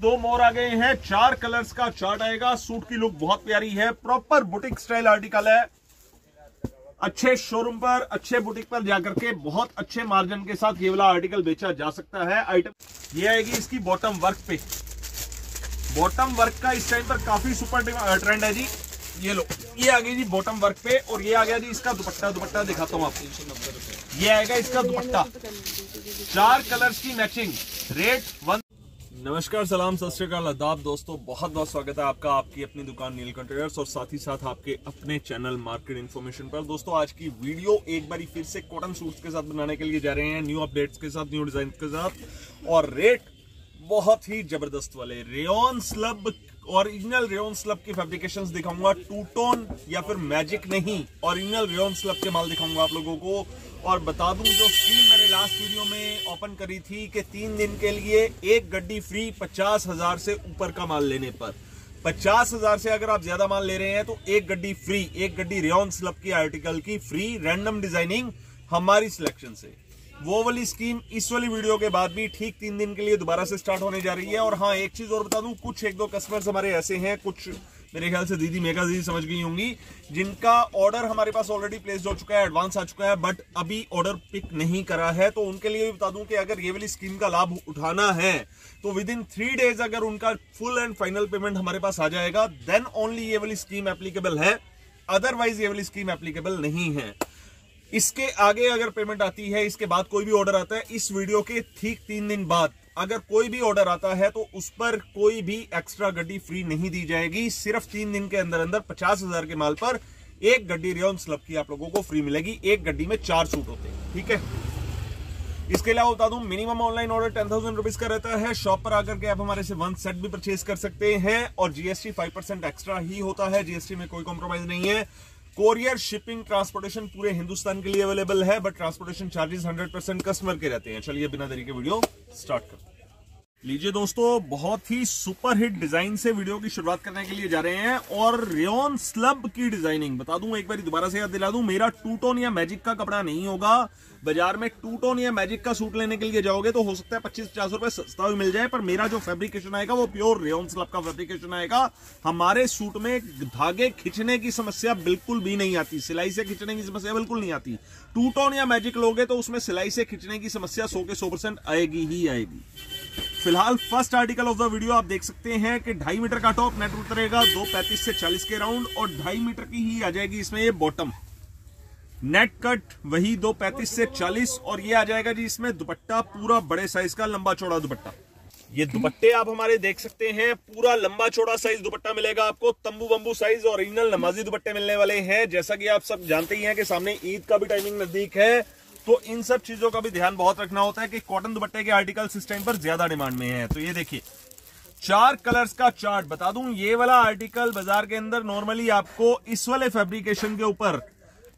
दो मोर आ गए हैं, चार कलर्स का चार्ट आएगा। सूट की लुक बहुत प्यारी है प्रॉपर बुटीक स्टाइल आर्टिकल है। अच्छे शोरूम पर, अच्छे बुटीक पर जाकर के बहुत अच्छे मार्जिन के साथ ये वाला आर्टिकल बेचा जा सकता है। आइटम ये आएगी इसकी बॉटम वर्क पे। बॉटम वर्क का इस टाइम पर काफ़ी सुपर ट्रेंड है जी। ये लो, ये आ गई जी बॉटम वर्क पे, और ये आ गया जी इसका दुपट्टा। दुपट्टा दिखाता हूँ आपको। ये आएगा इसका दुपट्टा। चार कलर्स की मैचिंग रेट वन नमस्कार, सलाम, सत श्रीकाल दोस्तों, बहुत बहुत स्वागत है आपका, आपकी अपनी दुकान नील ट्रेडर्स और साथ ही साथ आपके अपने चैनल मार्केट इन्फॉर्मेशन पर। दोस्तों, आज की वीडियो एक बार फिर से कॉटन सूट्स के साथ बनाने के लिए जा रहे हैं न्यू अपडेट्स के साथ न्यू डिज़ाइन के साथ और रेट बहुत ही ज़बरदस्त वाले rain slub original rain slub की फेब्रिकेशन दिखाऊँगा टू टोन या फिर मैजिक नहीं, ओरिजिनल रेन स्लब के माल दिखाऊँगा आप लोगों को। और बता दूँ, जो स्कीम मैंने लास्ट वीडियो में ओपन करी थी कि तीन दिन के लिए एक गड्डी फ्री पचास हज़ार से ऊपर का माल लेने पर। पचास हज़ार से अगर आप ज़्यादा माल ले रहे हैं तो एक गड्डी फ्री एक गड्डी रेन स्लब की आर्टिकल की फ्री रैंडम डिज़ाइनिंग हमारी सिलेक्शन से। वो वाली स्कीम इस वाली वीडियो के बाद भी ठीक तीन दिन के लिए दोबारा से स्टार्ट होने जा रही है। और हाँ एक चीज़ और बता दूँ, कुछ एक दो कस्टमर्स हमारे ऐसे हैं, कुछ मेरे ख्याल से दीदी मेगा दीदी समझ गई होंगी, जिनका ऑर्डर हमारे पास ऑलरेडी प्लेस हो चुका है एडवांस आ चुका है बट अभी ऑर्डर पिक नहीं करा है। तो उनके लिए भी बता दूँ कि अगर ये वाली स्कीम का लाभ उठाना है तो विद इन थ्री डेज़ अगर उनका फुल एंड फाइनल पेमेंट हमारे पास आ जाएगा देन ओनली ये वाली स्कीम एप्लीकेबल है। अदरवाइज़ ये वाली स्कीम एप्लीकेबल नहीं है। इसके आगे अगर पेमेंट आती है, इसके बाद कोई भी ऑर्डर आता है, इस वीडियो के ठीक तीन दिन बाद अगर कोई भी ऑर्डर आता है तो उस पर कोई भी एक्स्ट्रा गड्डी फ्री नहीं दी जाएगी। सिर्फ़ तीन दिन के अंदर अंदर पचास हज़ार के माल पर एक गड्डी रेन स्लब की आप लोगों को फ्री मिलेगी। एक गड्डी में चार सूट होते हैं, ठीक है? इसके अलावा बता दूँ minimum online order ten thousand rupees का रहता है। शॉप पर आकर के आप हमारे से वन सेट भी परचेज कर सकते हैं और जीएसटी फाइव परसेंट एक्स्ट्रा ही होता है। जीएसटी में कोई कॉम्प्रोमाइज नहीं है। कोरियर शिपिंग ट्रांसपोर्टेशन पूरे हिंदुस्तान के लिए अवेलेबल है but transportation charges 100 percent customer के रहते हैं। चलिए बिना देरी के वीडियो स्टार्ट करते लीजिए दोस्तों, बहुत ही सुपर हिट डिज़ाइन से वीडियो की शुरुआत करने के लिए जा रहे हैं और रेन स्लब की डिज़ाइनिंग बता दूँ, एक बार दोबारा से याद दिला दूँ, मेरा टू टोन या मैजिक का कपड़ा नहीं होगा। बाज़ार में टू टोन या मैजिक का सूट लेने के लिए जाओगे तो हो सकता है पच्चीस पचास रुपए सस्ता भी मिल जाए, पर मेरा जो फैब्रिकेशन आएगा वो प्योर रेन स्लब का फैब्रिकेशन आएगा। हमारे सूट में धागे खिंचने की समस्या बिल्कुल भी नहीं आती, सिलाई से खिंचने की समस्या बिल्कुल नहीं आती। टू टोन या मैजिक लोगे तो उसमें सिलाई से खिंचने की समस्या सौ के सौ परसेंट आएगी ही आएगी। फ़िलहाल first article of the video आप देख सकते हैं कि ढाई मीटर का टॉप नेट उतरेगा, दो पैंतीस से चालीस के राउंड और ढाई मीटर की ही आ जाएगी इसमें ये बॉटम नेट कट, वही दो पैंतीस से चालीस, और ये आ जाएगा जी इसमें दुपट्टा पूरा बड़े साइज़ का लंबा चौड़ा दुपट्टा। ये दुपट्टे आप हमारे देख सकते हैं, पूरा लंबा चौड़ा साइज़ दुपट्टा मिलेगा आपको, तंबू बंबू साइज़ ओरिजिनल नमाजी दुपट्टे मिलने वाले हैं। जैसा कि आप सब जानते ही हैं कि सामने ईद का भी टाइमिंग नज़दीक है तो इन सब चीज़ों का भी ध्यान बहुत रखना होता है कि कॉटन दुपट्टे के आर्टिकल्स इस टाइम पर ज़्यादा डिमांड में है। तो ये देखिए, चार कलर्स का चार्ट बता दूँ, ये वाला आर्टिकल बाज़ार के अंदर नॉर्मली आपको इस वाले फैब्रिकेशन के ऊपर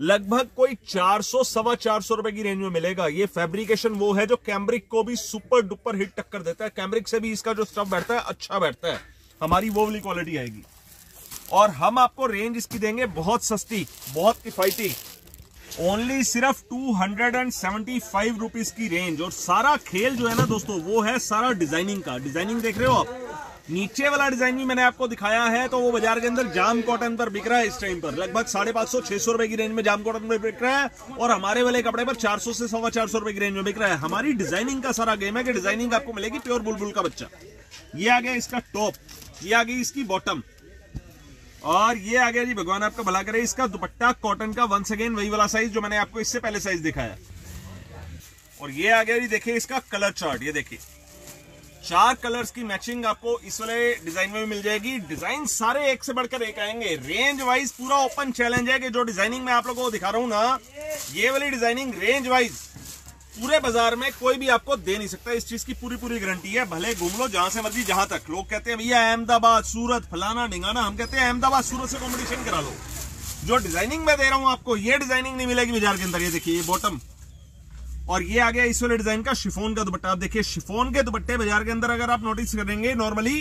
लगभग कोई 400 सवा चार सौ रुपए की रेंज में मिलेगा। ये फैब्रिकेशन वो है जो कैमरिक को भी सुपर डुपर हिट टक्कर देता है। कैमरिक से भी इसका जो स्टफ़ बैठता है अच्छा बैठता है। हमारी वो वाली क्वालिटी आएगी। और हम आपको रेंज इसकी देंगे बहुत सस्ती, बहुत किफायती। ओनली सिर्फ़ two hundred and seventy five rupees की रेंज और सारा खेल जो है ना दोस्तों, वो है सारा डिज़ाइनिंग का। डिज़ाइनिंग देख रहे हो आप? नीचे वाला डिज़ाइन भी मैंने आपको दिखाया है तो वो बाज़ार के अंदर जाम कॉटन पर बिक रहा है इस टाइम पर। लगभग साढ़े पाँच सौ, छह सौ रुपए की रेंज में जाम कॉटन पर बिक रहा है और हमारे वाले कपड़े पर चार सौ से सवा चार सौ रुपए की रेंज में बिक रहा है। हमारी डिज़ाइनिंग का सारा गेम है कि डिज़ाइनिंग आपको मिलेगी प्योर बुलबुल का बच्चा। ये आ गया इसका टॉप ये आ गई इसकी बॉटम और ये आ गया जी, भगवान आपका भला करे, इसका दुपट्टा कॉटन का वंस अगेन वही वाला साइज़ जो मैंने आपको इससे पहले साइज़ दिखाया। और ये आ गया जी, देखिए इसका कलर चार्ट ये देखिए। चार कलर्स की मैचिंग आपको इस वाले डिज़ाइन में भी मिल जाएगी। डिज़ाइन सारे एक से बढ़कर एक आएँगे। रेंज वाइज पूरा ओपन चैलेंज है कि जो डिज़ाइनिंग मैं आप लोगों को दिखा रहा हूँ ना, ये वाली डिज़ाइनिंग रेंज वाइज पूरे बाज़ार में कोई भी आपको दे नहीं सकता। इस चीज़ की पूरी पूरी गारंटी है। भले घूम लो जहाँ से मर्ज़ी, जहाँ तक। लोग कहते हैं, भैया, अहमदाबाद, सूरत, फलाना, ढिंगाना। हम कहते हैं, अहमदाबाद, सूरत से कॉम्पिटिशन करा लो। जो डिज़ाइनिंग में दे रहा हूँ आपको, ये डिज़ाइनिंग नहीं मिलेगी बाज़ार के अंदर। ये देखिए बॉटम और ये आ गया इस वाले डिज़ाइन का शिफोन का दुपट्टा। आप देखिए शिफोन के दुपट्टे बाज़ार के अंदर अगर आप नोटिस करेंगे नॉर्मली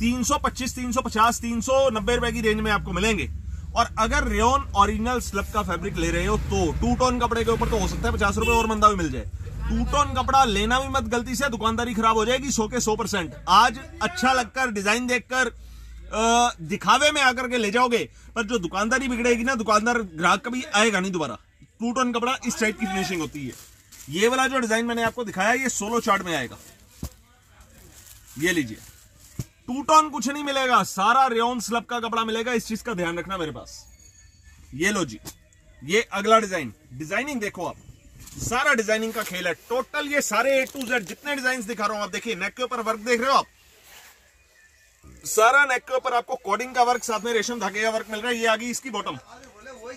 325, 350, 390 रुपए की रेंज में आपको मिलेंगे। और अगर रेन ओरिजिनल स्लब का फैब्रिक ले रहे हो तो टू टोन कपड़े के ऊपर तो हो सकता है पचास रुपए और मंदा भी मिल जाए। टू टोन कपड़ा लेना भी मत गलती से दुकानदारी खराब हो जाएगी सौ के सौ परसेंट। आज अच्छा लगकर डिज़ाइन देखकर दिखावे में आकर के ले जाओगे पर जो दुकानदारी बिगड़ेगी ना दुकानदार ग्राहक कभी आएगा नहीं दोबारा। टू टोन कपड़ा इस टाइप की फिनिशिंग होती है। ये वाला जो डिज़ाइन मैंने आपको दिखाया, ये सोलो चार्ट में आएगा। ये लीजिए। टू टोन कुछ नहीं मिलेगा, सारा रेन स्लब का कपड़ा मिलेगा, इस चीज़ का ध्यान रखना मेरे पास। ये लो जी। ये अगला डिज़ाइन डिज़ाइनिंग देखो आप। सारा डिज़ाइनिंग का खेल है। टोटल ये सारे ए टू जेड जितने डिज़ाइन दिखा रहा हूँ, आप देखिए नेक के ऊपर वर्क देख रहे हो आप? सारा नेक के ऊपर आपको कोडिंग का वर्क साथ में रेशम धागे का वर्क मिल रहा है। ये आ गई इसकी बॉटम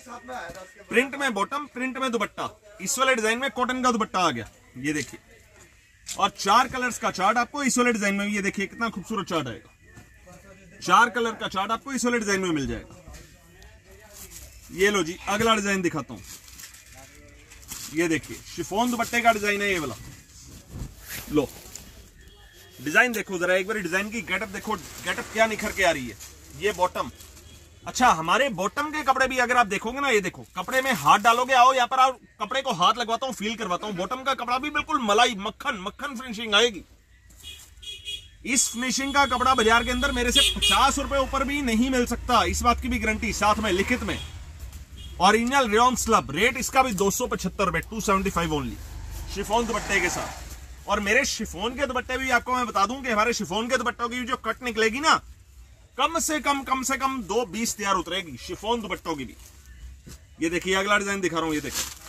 प्रिंट में बॉटम प्रिंट में दुपट्टा। इस वाले डिज़ाइन में कॉटन का दुपट्टा आ गया। ये देखिए। और चार कलर्स का चार्ट आपको इस वाले डिज़ाइन में ये देखिए कितना खूबसूरत चार्ट आएगा। चार कलर का चार्ट आपको इस वाले डिज़ाइन में मिल जाएगा। ये लो जी, अगला डिज़ाइन दिखाता हूँ। ये देखिए शिफोन दुपट्टे का डिज़ाइन है ये वाला। लो। डिज़ाइन देखो जरा, एक बार डिज़ाइन की गेटअप देखो गेटअप क्या निखर के आ रही है। ये बॉटम अच्छा हमारे बॉटम के कपड़े भी अगर आप देखोगे ना, ये देखो, कपड़े में हाथ डालोगे, आओ यहाँ पर आप कपड़े को हाथ लगवाता हूँ फील करवाता हूँ। बॉटम का कपड़ा भी बिल्कुल मलाई, मक्खन मक्खन फिनिशिंग आएगी। इस फिनिशिंग का कपड़ा बाज़ार के अंदर मेरे से पचास रुपए ऊपर भी नहीं मिल सकता, इस बात की भी गारंटी साथ में लिखित में। ओरिजिनल रेन स्लब रेट इसका भी दो सौ पचहत्तर रुपए two seventy five only chiffon दुपट्टे के साथ। और मेरे शिफोन के दुपट्टे भी आपको मैं बता दूँ कि हमारे शिफोन के दुपट्टों की जो कट निकलेगी ना कम से कम कम से कम दो बीस तैयार उतरेगी, शिफोन दुपट्टों की भी। ये देखिए, अगला डिज़ाइन दिखा रहा हूँ, ये देखिए।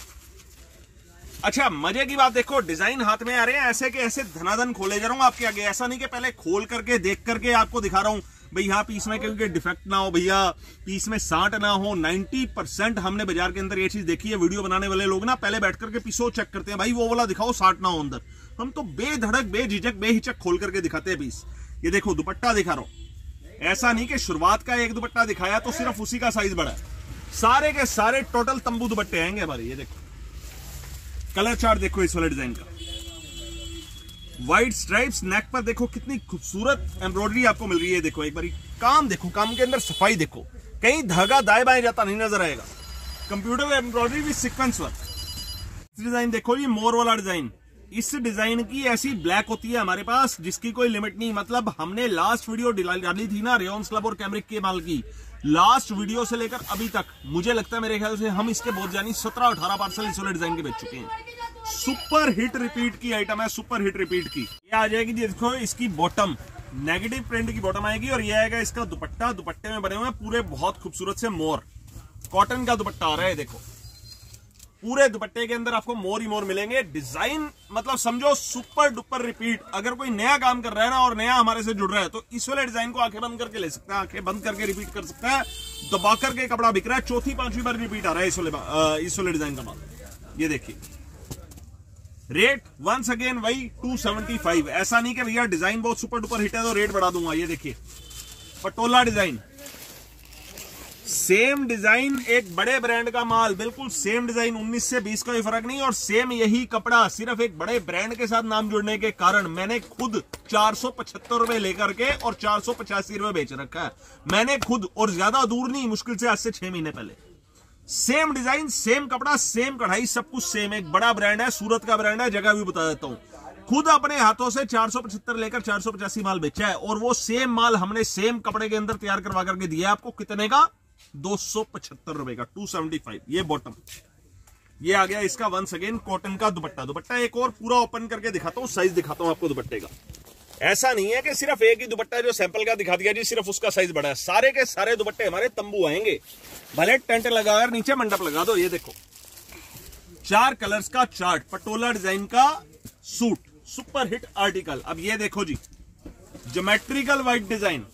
अच्छा मज़े की बात देखो, डिज़ाइन हाथ में आ रहे हैं, ऐसे के ऐसे धनाधन खोले जा रहा हूँ आपके आगे। ऐसा नहीं कि पहले खोल करके, देख करके आपको दिखा रहा हूँ, भाई यहाँ पीस में क्योंकि डिफेक्ट ना हो, भैया, पीस में साठ ना हो 90 परसेंट हमने बाज़ार के अंदर ये चीज़ देखी है, वीडियो बनाने वाले लोग ना, पहले बैठ करके पीसो, चेक करते हैं, भाई वो वाला दिखाओ, साठ ना हो अंदर। हम तो बेधड़क, बेझिझक, बेहिचक खोल करके दिखाते हैं पीस। ये देखो, दुपट्टा दिखा रहा हूँ। ऐसा नहीं कि शुरुआत का एक दुपट्टा दिखाया तो सिर्फ़ उसी का साइज़ बड़ा है सारे के सारे टोटल तंबू दुपट्टे आएँगे हमारे, ये देखो। कलर चार्ट देखो इस वाले डिज़ाइन का। व्हाइट स्ट्राइप्स नेक पर देखो कितनी खूबसूरत एम्ब्रॉयडरी आपको मिल रही है देखो, एक बार काम देखो, काम के अंदर सफ़ाई देखो। कहीं धागा दाएँ बाएँ जाता नहीं नज़र आएगा। कंप्यूटर एम्ब्रॉयडरी भी सिक्वेंस वर्क डिज़ाइन देखो, ये मोर वाला डिज़ाइन इस डिज़ाइन की ऐसी ब्लैक होती है हमारे पास, जिसकी कोई लिमिट नहीं। मतलब हमने लास्ट वीडियो डाली थी ना रेन क्लब और कैमरिक के माल की। लास्ट वीडियो से लेकर अभी तक, मुझे लगता है मेरे ख्याल से हम इसके बहुत जानी सत्रह अठारह पार्सल इस डिज़ाइन के बेच चुके हैं। सुपर हिट रिपीट की आइटम है सुपर हिट रिपीट की। ये आ जाएगी देखो इसकी बॉटम नेगेटिव प्रिंट की बॉटम आएगी और ये आएगा इसका दुपट्टा। दुपट्टे में बने हुए पूरे बहुत खूबसूरत से मोर। कॉटन का दुपट्टा आ रहा है, देखो। पूरे दुपट्टे के अंदर आपको मोर ही मोर मिलेंगे। डिज़ाइन मतलब समझो सुपर डुपर रिपीट अगर कोई नया काम कर रहा है ना और नया हमारे से जुड़ रहा है तो इस वाले डिज़ाइन को आँखें बंद करके ले सकता है, आँखें बंद करके रिपीट कर सकता है। दबा करके कपड़ा बिक रहा है, चौथी, पांचवी बार रिपीट आ रहा है इस वाले इस वाले डिज़ाइन का माल। ये देखिए। रेट वंस अगेन वही 275 ऐसा नहीं कि भैया डिज़ाइन बहुत सुपर डुपर हिट है तो रेट बढ़ा दूँगा। ये देखिए। पटोला डिज़ाइन सेम डिज़ाइन एक बड़े ब्रांड का माल, बिल्कुल सेम डिज़ाइन 19 से 20 का ही फ़र्क नहीं, और सेम यही कपड़ा सिर्फ़ एक बड़े ब्रांड के साथ नाम जुड़ने के कारण मैंने खुद चार सौ पचहत्तर रुपए लेकर के और चार सौ पचासी रुपए बेच रखा है। मैंने खुद और ज़्यादा दूर नहीं, मुश्किल से आज से छह महीने पहले। सेम डिज़ाइन, सेम कपड़ा, सेम कढ़ाई, सब कुछ सेम एक बड़ा ब्रांड है, सूरत का ब्रांड है, जगह भी बता देता हूँ। खुद अपने हाथों से चार सौ पचहत्तर लेकर चार सौ पचासी माल बेचा है, और वो सेम माल हमने सेम कपड़े के अंदर तैयार करवा करके दिया आपको कितने का? दो सौ पचहत्तर रुपए का टू सेवेंटी फाइव ये बॉटम ये आ गया इसका वंस अगेन कॉटन का दुपट्टा। दुपट्टा एक और पूरा ओपन करके दिखाता हूँ साइज़ दिखाता हूँ आपको दुपट्टे का। ऐसा नहीं है कि सिर्फ़ एक ही दुपट्टा जो सैंपल का दिखा दिया जी, सिर्फ़ उसका साइज़ बड़ा है। सारे के सारे दुपट्टे हमारे तंबू आएँगे। भले टेंट लगाकर नीचे मंडप लगा दो, ये देखो। चार कलर्स का चार्ट पटोला डिज़ाइन का सूट सुपर हिट आर्टिकल अब ये देखो जी ज्योमेट्रिकल व्हाइट डिज़ाइन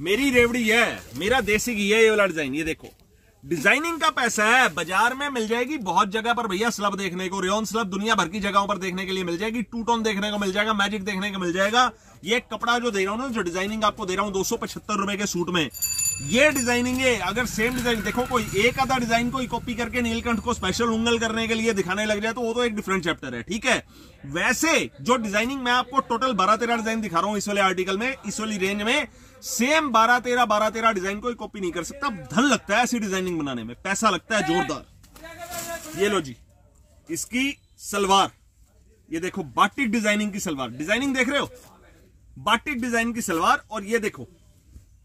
मेरी रेवड़ी है, मेरा देसी घी है, ये वाला डिज़ाइन ये देखो। डिज़ाइनिंग का पैसा है, बाज़ार में मिल जाएगी बहुत जगह पर भैया स्लब देखने को रेन स्लब दुनिया भर की जगहों पर देखने के लिए मिल जाएगी टू टोन देखने को मिल जाएगा मैजिक देखने को मिल जाएगा। ये कपड़ा जो दे रहा हूँ ना, जो डिज़ाइनिंग आपको दे रहा हूँ, दो रुपए के सूट में। ये डिज़ाइनिंग है, अगर सेम डिज़ाइन देखो कोई एक आधा डिज़ाइन को कॉपी करके नीलकंठ को स्पेशल उंगल करने के लिए दिखाने लग जाए तो वो तो एक डिफरेंट चैप्टर है, ठीक है? वैसे, जो डिज़ाइनिंग मैं आपको टोटल बारह तेरह डिज़ाइन दिखा रहा हूँ इस वाले आर्टिकल में, इस वाली रेंज में सेम बारह तेरह बारह तेरह डिज़ाइन कोई कॉपी नहीं कर सकता। धन लगता है ऐसी डिज़ाइनिंग बनाने में, पैसा लगता है जोरदार। ये लो जी, इसकी सलवार, ये देखो बाटिक डिज़ाइनिंग की सलवार। डिज़ाइनिंग देख रहे हो? बाटिक डिज़ाइन की सलवार, और ये देखो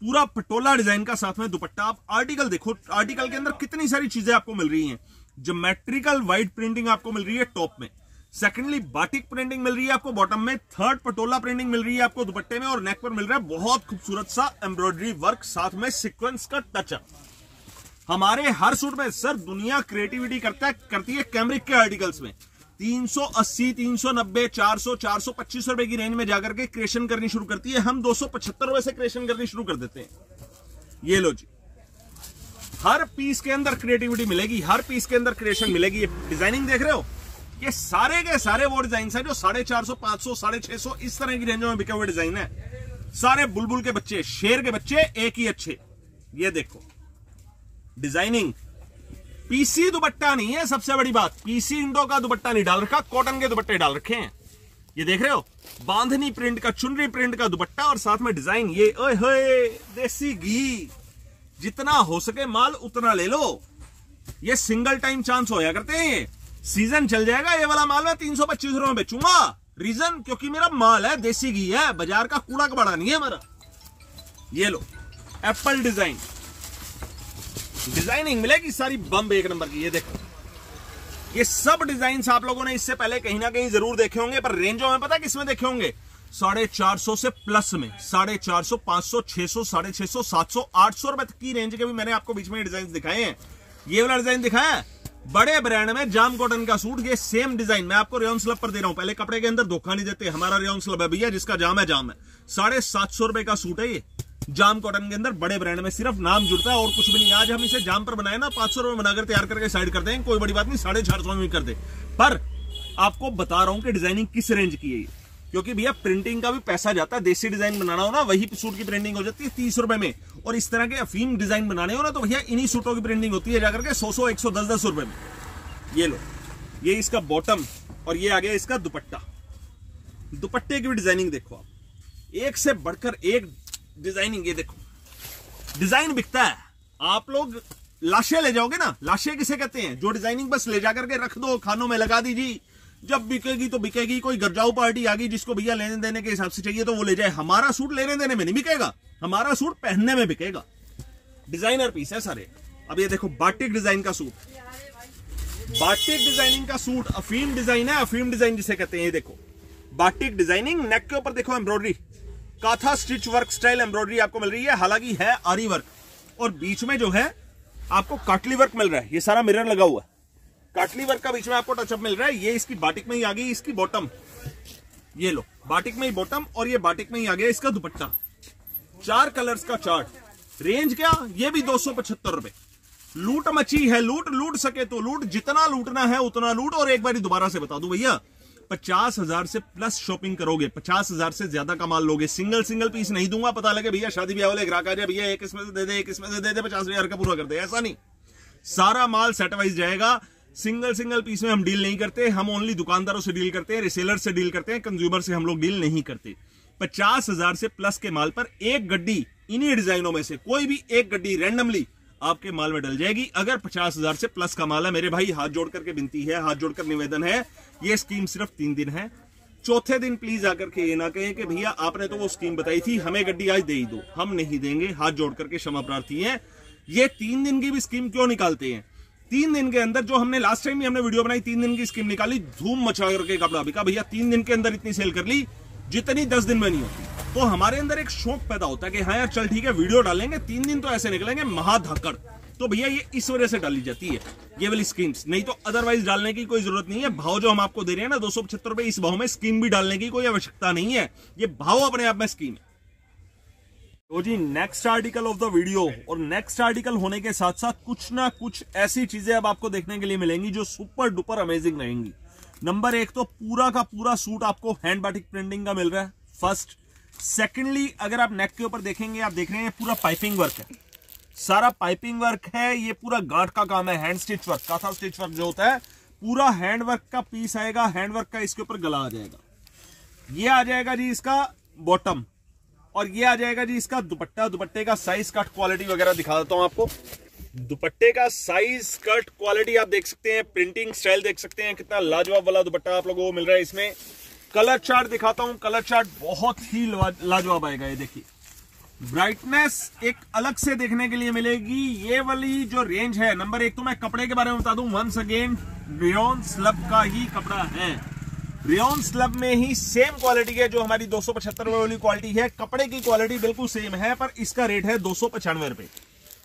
पूरा पटोला डिज़ाइन का साथ में दुपट्टा। आप आर्टिकल देखो आर्टिकल के अंदर कितनी सारी चीज़ें आपको मिल रही हैं। जोमेट्रिकल व्हाइट प्रिंटिंग आपको मिल रही है टॉप में। सेकेंडली बाटिक प्रिंटिंग मिल रही है आपको बॉटम में। थर्ड पटोला प्रिंटिंग मिल रही है आपको दुपट्टे में और नेक पर मिल रहा है बहुत खूबसूरत सा एम्ब्रॉयडरी वर्क साथ में सिक्वेंस का टचअप हमारे हर सूट में सर दुनिया क्रिएटिविटी करता है, करती है कैमरिक के आर्टिकल्स में। 380, 390, 400, 400, 25 रुपए की रेंज में जाकर के क्रिएशन करनी शुरू करती है। हम दो सौ पचहत्तर रुपए से क्रिएशन करनी शुरू कर देते हैं। ये लो जी। हर पीस के अंदर क्रिएटिविटी मिलेगी हर पीस के अंदर क्रिएशन मिलेगी। ये डिज़ाइनिंग देख रहे हो? ये सारे के सारे वो डिज़ाइन है जो साढ़े चार सौ पाँच सौ साढ़े छह सौ इस तरह की रेंजों में बिके हुए डिज़ाइन है। सारे बुलबुल के बच्चे शेर के बच्चे एक ही अच्छे। ये देखो। डिज़ाइनिंग पीसी दुपट्टा नहीं है, सबसे बड़ी बात। पीसी इंडो का दुपट्टा नहीं डाल रखा, कॉटन के दुपट्टे डाल रखे हैं। ये देख रहे हो? बांधनी प्रिंट का, चुनरी प्रिंट का दुपट्टा और साथ में डिज़ाइन। ये देसी घी। जितना हो सके माल, उतना ले लो। ये सिंगल टाइम चांस होया करते हैं ये। सीज़न चल जाएगा, ये वाला माल मैं तीन सौ पच्चीस रुपए बेचूँगा। रीजन, क्योंकि मेरा माल है, देसी घी है, बाज़ार का कूड़ा कबाड़ा नहीं है मेरा ये लो, एप्पल डिज़ाइन। डिज़ाइनिंग मिलेगी सारी बम एक नंबर की, ये देखो। ये सब डिज़ाइन आप लोगों ने इससे पहले कहीं ना कहीं ज़रूर देखे होंगे, पर रेंजों में पता किसमें देखे होंगे? साढ़े चार सौ से प्लस में, साढ़े चार सौ, पाँच सौ, छह सौ, साढ़े छह सौ, सात सौ, आठ सौ रुपए की रेंज के भी मैंने आपको बीच में डिज़ाइन दिखाए हैं। ये वाला डिज़ाइन दिखाया? है बड़े ब्रांड में जाम कॉटन का सूट, ये सेम डिज़ाइन, मैं आपको रेन स्लब पर दे रहा हूँ। पहले कपड़े के अंदर धोखा नहीं देते, हमारा रेन स्लब है भैया, जिसका जाम है जाम है। साढ़े सात सौ रुपए का सूट है ये। जाम कॉटन के अंदर बड़े ब्रांड में सिर्फ़ नाम जुड़ता है और कुछ भी नहीं। आज हम इसे जाम पर बनाए ना, पाँच सौ रुपए बनाकर तैयार करके साइड कर दें कोई बड़ी बात नहीं, साढ़े चार सौ में कर दे। पर आपको बता रहा हूँ कि डिज़ाइनिंग किस रेंज की है क्योंकि भैया प्रिंटिंग का भी पैसा जाता है। देसी डिज़ाइन बनाना हो ना, वही सूट की प्रिंटिंग हो जाती है तीस रुपए में। और इस तरह के अफीम डिज़ाइन बनाने हो ना तो भैया इन्हीं सूटों की प्रिंटिंग होती है जाकर के सौ सौ, एक सौ, दस दस रुपए में। ये लो। ये इसका बॉटम और ये आ गया इसका दुपट्टा। दुपट्टे की भी डिज़ाइनिंग देखो आप। एक से बढ़कर एक डिज़ाइनिंग, ये देखो। डिज़ाइन बिकता है। आप लोग लाशें ले जाओगे ना, लाशें किसे कहते हैं? जो डिज़ाइनिंग बस ले जाकर के रख दो, खानों में लगा दीजिए। जब बिकेगी तो बिकेगी, कोई गरजाऊ पार्टी आ गई जिसको भैया लेने देने के हिसाब से चाहिए तो वो ले जाए। हमारा सूट लेने देने में नहीं बिकेगा। हमारा सूट पहनने में बिकेगा। डिज़ाइनर पीस है सारे। अब ये देखो, बाटिक डिज़ाइन का सूट। बाटिक डिज़ाइनिंग का सूट, अफीम डिज़ाइन है, अफीम डिज़ाइन जिसे कहते हैं, ये देखो। बाटिक डिज़ाइनिंग नेक के ऊपर देखो, embroidery. Kantha stitch work style embroidery आपको मिल रही है, हालाँकि है आरी वर्क। और बीच में जो है, आपको काटली वर्क मिल रहा है, ये सारा मिरर लगा हुआ है। काटली वर्क का बीच में आपको टचअप मिल रहा है, ये इसकी बाटिक में ही आ गई, इसकी बॉटम ये लो, बाटिक में ही बॉटम और ये बाटिक में ही आ गया इसका दुपट्टा। चार कलर्स का चार्ट रेंज क्या? ये भी दो सौ पचहत्तर रुपए। लूट मची है, लूट लूट सके तो लूट, जितना लूटना है उतना लूट, और एक बार दोबारा से बता दू भैया पचास हज़ार से प्लस शॉपिंग करोगे। पचास हज़ार से ज़्यादा का माल लोगे। सिंगल सिंगल पीस नहीं दूँगा। पता लगे, भैया, शादी ब्याह वाले ग्राहक आ भैया, एक इसमें से दे दे, एक इसमें से दे दे, पचास हज़ार का पूरा कर दे। ऐसा नहीं। सारा माल सेट वाइज जाएगा। सिंगल सिंगल पीस में हम डील नहीं करते। हम ओनली दुकानदारों से डील करते हैं रिसेलर से डील करते हैं कंज्यूमर से हम लोग डील नहीं करते। पचास हज़ार से प्लस के माल पर एक गड्डी, इन्हीं डिजाइनों में से कोई भी एक गड्डी रैंडमली आपके माल में डल जाएगी। अगर पचास हज़ार से प्लस का माल है, मेरे भाई हाथ जोड़ करके बिनती है, हाथ जोड़कर निवेदन है, ये स्कीम सिर्फ़ तीन दिन है। चौथे दिन प्लीज़ आकर के ये ना कहें कि भैया, आपने तो वो स्कीम बताई थी, हमें गड्डी आज दे ही दो। हम नहीं देंगे, हाथ जोड़ करके क्षमा प्रार्थी है। ये तीन दिन की भी स्कीम क्यों निकालते हैं? तीन दिन के अंदर जो हमने लास्ट टाइम भी हमने वीडियो बनाई, तीन दिन की स्कीम निकाली, धूम मचा करके कपड़ा बिका। भैया, तीन दिन के अंदर इतनी सेल कर ली जितनी दस दिन में नहीं होती। तो हमारे अंदर एक शौक पैदा होता है कि हाँ यार, चल ठीक है, वीडियो डालेंगे, तीन दिन तो ऐसे निकलेंगे महाधाकड़ तो भैया, ये इस वजह से डाली जाती है, ये वाली स्कीम्स नहीं तो अदरवाइज़ डालने की कोई ज़रूरत नहीं है। भाव जो हम आपको दे रहे हैं ना, दो सौ पचहत्तर इस भाव में स्कीम भी डालने की कोई आवश्यकता नहीं है। ये भाव अपने आप में स्कीम है। तो जी next article of the video और नेक्स्ट आर्टिकल होने के साथ साथ कुछ ना कुछ ऐसी चीज़ें अब आपको देखने के लिए मिलेंगी जो सुपर डुपर अमेजिंग रहेंगी। नंबर एक तो पूरा का पूरा सूट आपको हैंड बाटिक प्रिंटिंग का मिल रहा है फ़र्स्ट सेकेंडली अगर आप नेक के ऊपर देखेंगे, आप देख रहे हैं पूरा पाइपिंग वर्क है। सारा पाइपिंग वर्क है, ये पूरा गार्ड का काम है hand stitch work काथा stitch work जो होता है, पूरा हैंड वर्क का पीस आएगा हैंड वर्क का इसके ऊपर गला आ जाएगा। ये आ जाएगा जी इसका बॉटम और ये आ जाएगा जी इसका दुपट्टा, दुपट्टे का साइज़ कट क्वालिटी वगैरह दिखा देता हूँ आपको। दुपट्टे का साइज़ कट क्वालिटी आप देख सकते हैं प्रिंटिंग स्टाइल देख सकते हैं, कितना लाजवाब वाला दुपट्टा आप लोगों को मिल रहा है इसमें। कलर चार्ट दिखाता हूँ कलर चार्ट बहुत ही लाजवाब आएगा, ये देखिए। ब्राइटनेस एक अलग से देखने के लिए मिलेगी। ये वाली जो रेंज है नंबर एक तो मैं कपड़े के बारे में बता दूँ। वंस अगेन रियोन स्लब का ही कपड़ा है। रियोन स्लब में ही सेम क्वालिटी है जो हमारी दो सौ वाली क्वालिटी है, कपड़े की क्वालिटी बिल्कुल सेम है, पर इसका रेट है दो सौ पचानवे रुपए।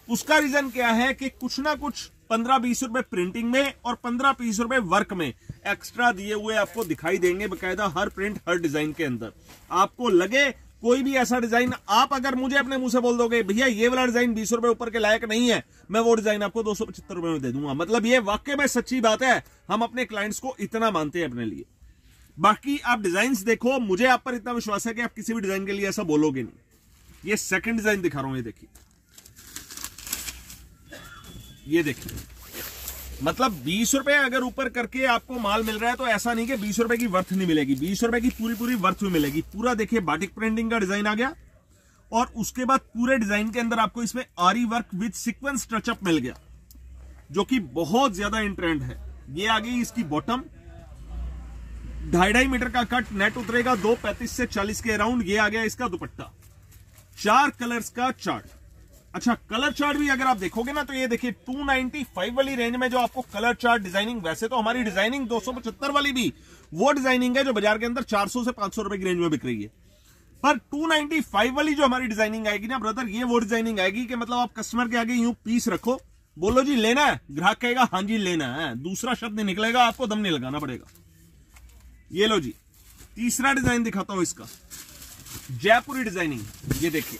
उसका रीजन क्या है कि कुछ ना कुछ पंद्रह बीस रुपए प्रिंटिंग में और पंद्रह बीस रुपए वर्क में एक्स्ट्रा दिए हुए आपको दिखाई देंगे बकायदा हर प्रिंट हर डिज़ाइन के अंदर। आपको लगे कोई भी ऐसा डिज़ाइन आप अगर मुझे अपने मुँह से बोल दोगे, भैया, ये वाला डिज़ाइन बीस रुपए ऊपर के लायक नहीं है, मैं वो डिज़ाइन आपको दो सौ पचहत्तर रुपए में दे दूँगा। मतलब ये वाक्य में सच्ची बात है, हम अपने क्लाइंट्स को इतना मानते हैं अपने लिए। बाकी आप डिज़ाइन देखो, मुझे आप पर इतना विश्वास है कि आप किसी भी डिज़ाइन के लिए ऐसा बोलोगे नहीं। ये सेकंड डिज़ाइन दिखा रहा हूँ, ये देखिए। ये देखिए मतलब बीस रुपए अगर ऊपर करके आपको माल मिल रहा है तो ऐसा नहीं कि बीस रुपए की वर्थ नहीं मिलेगी। बीस रुपए की पूरी पूरी वर्थ में मिलेगी। पूरा देखिए बाटिक प्रिंटिंग का डिज़ाइन आ गया। और उसके बाद पूरे डिज़ाइन के अंदर आपको इसमें aari work with sequins touch up मिल गया, जो कि बहुत ज़्यादा इन ट्रेंड है। ये आ गई इसकी बॉटम ढाई ढाई मीटर का कट नेट उतरेगा, दो पैंतीस से चालीस के अराउंड ये आ गया इसका दुपट्टा। चार कलर्स का चार्ट अच्छा कलर चार्ट भी अगर आप देखोगे ना तो ये देखिए 295 वाली रेंज में जो आपको कलर चार्ट डिज़ाइनिंग वैसे तो हमारी डिज़ाइनिंग दो सौ पचहत्तर वाली भी, वो डिज़ाइनिंग है जो बाज़ार के अंदर 400 से 500 रुपए की रेंज में बिक रही है। पर 295 वाली जो हमारी डिज़ाइनिंग आएगी ना ब्रदर ये वो डिज़ाइनिंग आएगी कि मतलब आप कस्टमर के आगे यूँ पीस रखो, बोलो जी, लेना है। ग्राहक कहेगा हाँ जी, लेना है। दूसरा शब्द निकलेगा, आपको दम नहीं लगाना पड़ेगा। ये लो जी, तीसरा डिज़ाइन दिखाता हूँ इसका। जयपुरी डिज़ाइनिंग ये देखिए।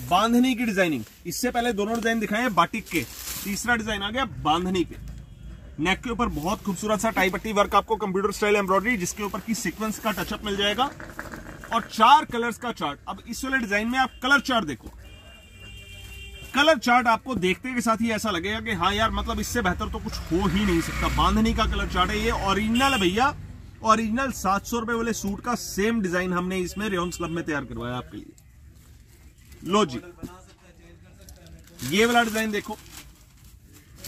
बांधनी की डिज़ाइनिंग। इससे पहले दोनों डिज़ाइन दिखाए हैं, बाटिक के। तीसरा डिज़ाइन आ गया बांधनी के नेक के ऊपर बहुत खूबसूरत सा टाई पट्टी वर्क आपको कंप्यूटर स्टाइल एम्ब्रॉयडरी जिसके ऊपर की सीक्वेंस का टचअप मिल जाएगा। और चार कलर्स का चार्ट अब इस वाले डिज़ाइन में आप कलर चार्ट देखो। कलर चार्ट आपको देखते के साथ ही ऐसा लगेगा कि हाँ यार मतलब इससे बेहतर तो कुछ हो ही नहीं सकता। बांधनी का कलर चार्ट है ये। ओरिजिनल है भैया। ओरिजिनल सात सौ रुपए वाले सूट का सेम डिज़ाइन हमने इसमें रेन क्लब में तैयार करवाया आपके लिए। लो जी। ये वाला डिज़ाइन देखो।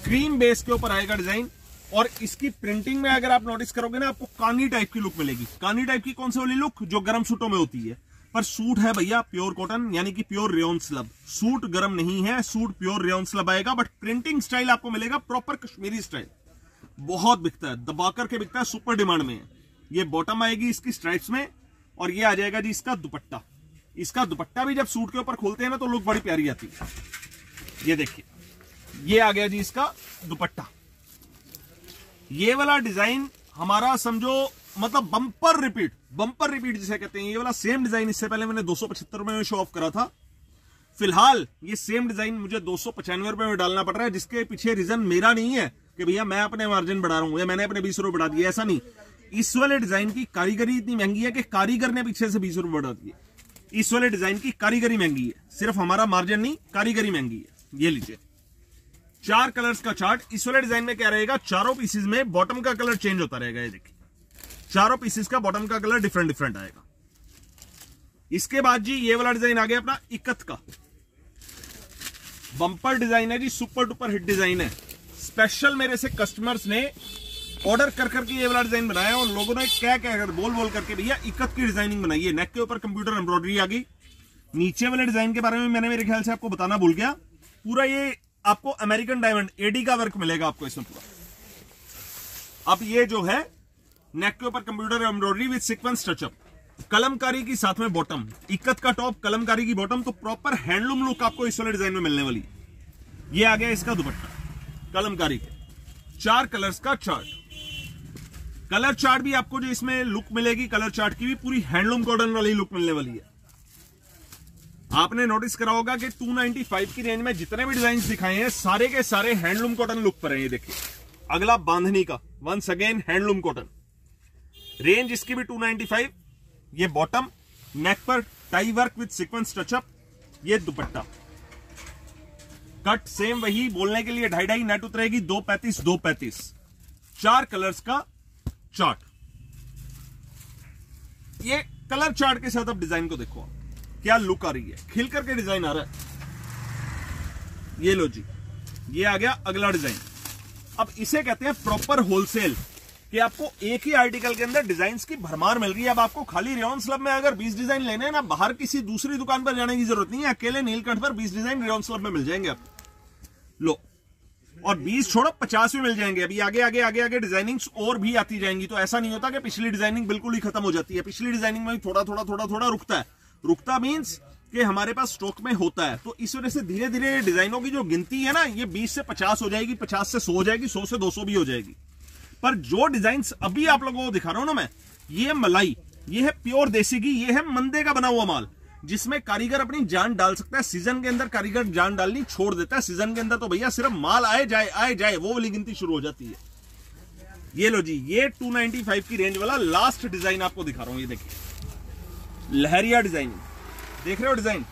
क्रीम बेस के ऊपर आएगा डिज़ाइन और इसकी प्रिंटिंग में अगर आप नोटिस करोगे ना, आपको कानी टाइप की लुक मिलेगी। कानी टाइप की कौन सी वाली लुक जो गर्म सूटों में होती है। पर सूट है भैया प्योर कॉटन यानी कि प्योर रेन स्लब सूट गर्म नहीं है, सूट प्योर रेन स्लब आएगा बट प्रिंटिंग स्टाइल आपको मिलेगा प्रॉपर कश्मीरी स्टाइल बहुत बिकता है दबाकर के बिकता है सुपर डिमांड में ये बॉटम आएगी इसकी स्ट्राइप्स में और ये आ जाएगा जी इसका दुपट्टा। इसका दुपट्टा भी जब सूट के ऊपर खोलते हैं ना तो लुक बड़ी प्यारी आती है। ये देखिए, ये आ गया जी इसका दुपट्टा। ये वाला डिज़ाइन हमारा समझो मतलब बंपर रिपीट बंपर रिपीट जिसे कहते हैं, ये वाला सेम डिज़ाइन, इससे पहले मैंने दो में शो ऑफ़ करा था। फ़िलहाल ये सेम डिज़ाइन मुझे दो सौ रुपए में डालना पड़ रहा है, जिसके पीछे रीजन मेरा नहीं है कि भैया मैं अपने मार्जिन बढ़ा रहा हूँ, या मैंने अपने बीस रुपए बढ़ा दिए, ऐसा नहीं। इस वाले डिज़ाइन की कारीगरी इतनी महँगी है कि कारीगर ने पीछे से बीस रुपए बढ़ा दिए। इस वाले डिज़ाइन की कारीगरी महँगी है। सिर्फ़ हमारा मार्जिन नहीं, कारीगरी महँगी है। ये लीजिए। चार कलर्स का चार्ट इस वाले डिज़ाइन में क्या रहेगा? चारों पीसेस में बॉटम का कलर चेंज होता रहेगा, ये देखिए। चारों पीसेस का बॉटम का कलर डिफरेंट डिफरेंट आएगा। इसके बाद जी, ये वाला डिज़ाइन आ गया अपना इकत का। बंपर डिज़ाइन है जी सुपर डुपर हिट डिज़ाइन है। स्पेशल मेरे से कस्टमर्स ने ऑर्डर कर करके ये वाला डिज़ाइन बनाया और लोगों ने क्या क्या कर बोल बोल करके भैया इकत की डिज़ाइनिंग बनाई है। नेक के ऊपर कंप्यूटर एम्ब्रॉयडरी आ गई। नीचे वाले डिज़ाइन के बारे में मैंने मेरे ख्याल से आपको बताना भूल गया। पूरा ये आपको अमेरिकन डायमंड एडी का वर्क मिलेगा आपको इसमें पूरा। अब ये जो है नेक के ऊपर computer embroidery with sequins touch up Kalamkari की साथ में बॉटम इकत का टॉप कलमकारी की बॉटम तो प्रॉपर हैंडलूम लुक आपको इस वाले डिज़ाइन में मिलने वाली। ये आ गया इसका दुपट्टा, कलमकारी के। चार कलर्स का चार्ट कलर चार्ट भी आपको जो इसमें लुक मिलेगी, कलर चार्ट की भी पूरी हैंडलूम कॉटन वाली लुक मिलने वाली है। आपने नोटिस करा होगा कि 295 की रेंज में जितने भी डिज़ाइन दिखाए हैं, सारे के सारे हैंडलूम कॉटन लुक पर है ये देखिए। अगला बांधनी का once again handloom cotton range इसकी भी 295 ये बॉटम नेक पर tie work with sequins touch up ये दुपट्टा। कट सेम वही, बोलने के लिए ढाई ढाई नेट उतरेगी, दो पैंतीस दो पैंतीस। चार कलर्स का चार्ट। ये कलर चार्ट के साथ अब डिज़ाइन को देखो क्या लुक आ रही है? खिल करके डिज़ाइन आ रहा है। ये लो जी। ये आ गया अगला डिज़ाइन। अब इसे कहते हैं प्रॉपर होलसेल कि आपको एक ही आर्टिकल के अंदर डिज़ाइन की भरमार मिल रही है। अब आपको खाली रेन स्लब में अगर 20 डिज़ाइन लेने हैं ना, बाहर किसी दूसरी दुकान पर जाने की ज़रूरत नहीं है। अकेले नीलकंठ पर 20 डिज़ाइन रेन स्लब में मिल जाएँगे आपको। लो। और 20 छोड़ो 50 भी मिल जाएँगे। अभी आगे आगे आगे आगे डिजाइनिंग्स और भी आती जाएँगी। तो ऐसा नहीं होता कि पिछली डिज़ाइनिंग बिल्कुल ही खत्म हो जाती है। पिछली डिज़ाइनिंग में थोड़ा थोड़ा थोड़ा थोड़ा रुकता है। रुकता मीन्स कि हमारे पास स्टॉक में होता है। तो इस वजह से धीरे धीरे डिजाइनों की जो गिनती है ना, ये 20 से 50 हो जाएगी 50 से 100 हो जाएगी 100 से 200 भी हो जाएगी। पर जो डिज़ाइन अभी आप लोगों को दिखा रहा हूँ ना मैं, ये मलाई, ये है प्योर देसी की ये है मंदे का बना हुआ माल। जिसमें कारीगर अपनी जान डाल सकता है, सीज़न के अंदर कारीगर जान डालनी छोड़ देता है। सीज़न के अंदर तो भैया सिर्फ़ माल आए जाए आए जाए, वो वाली गिनती शुरू हो जाती है। ये लो जी, ये 295 की रेंज वाला लास्ट डिज़ाइन आपको दिखा रहा हूँ, ये देखिए। लहरिया डिज़ाइन देख रहे हो डिज़ाइन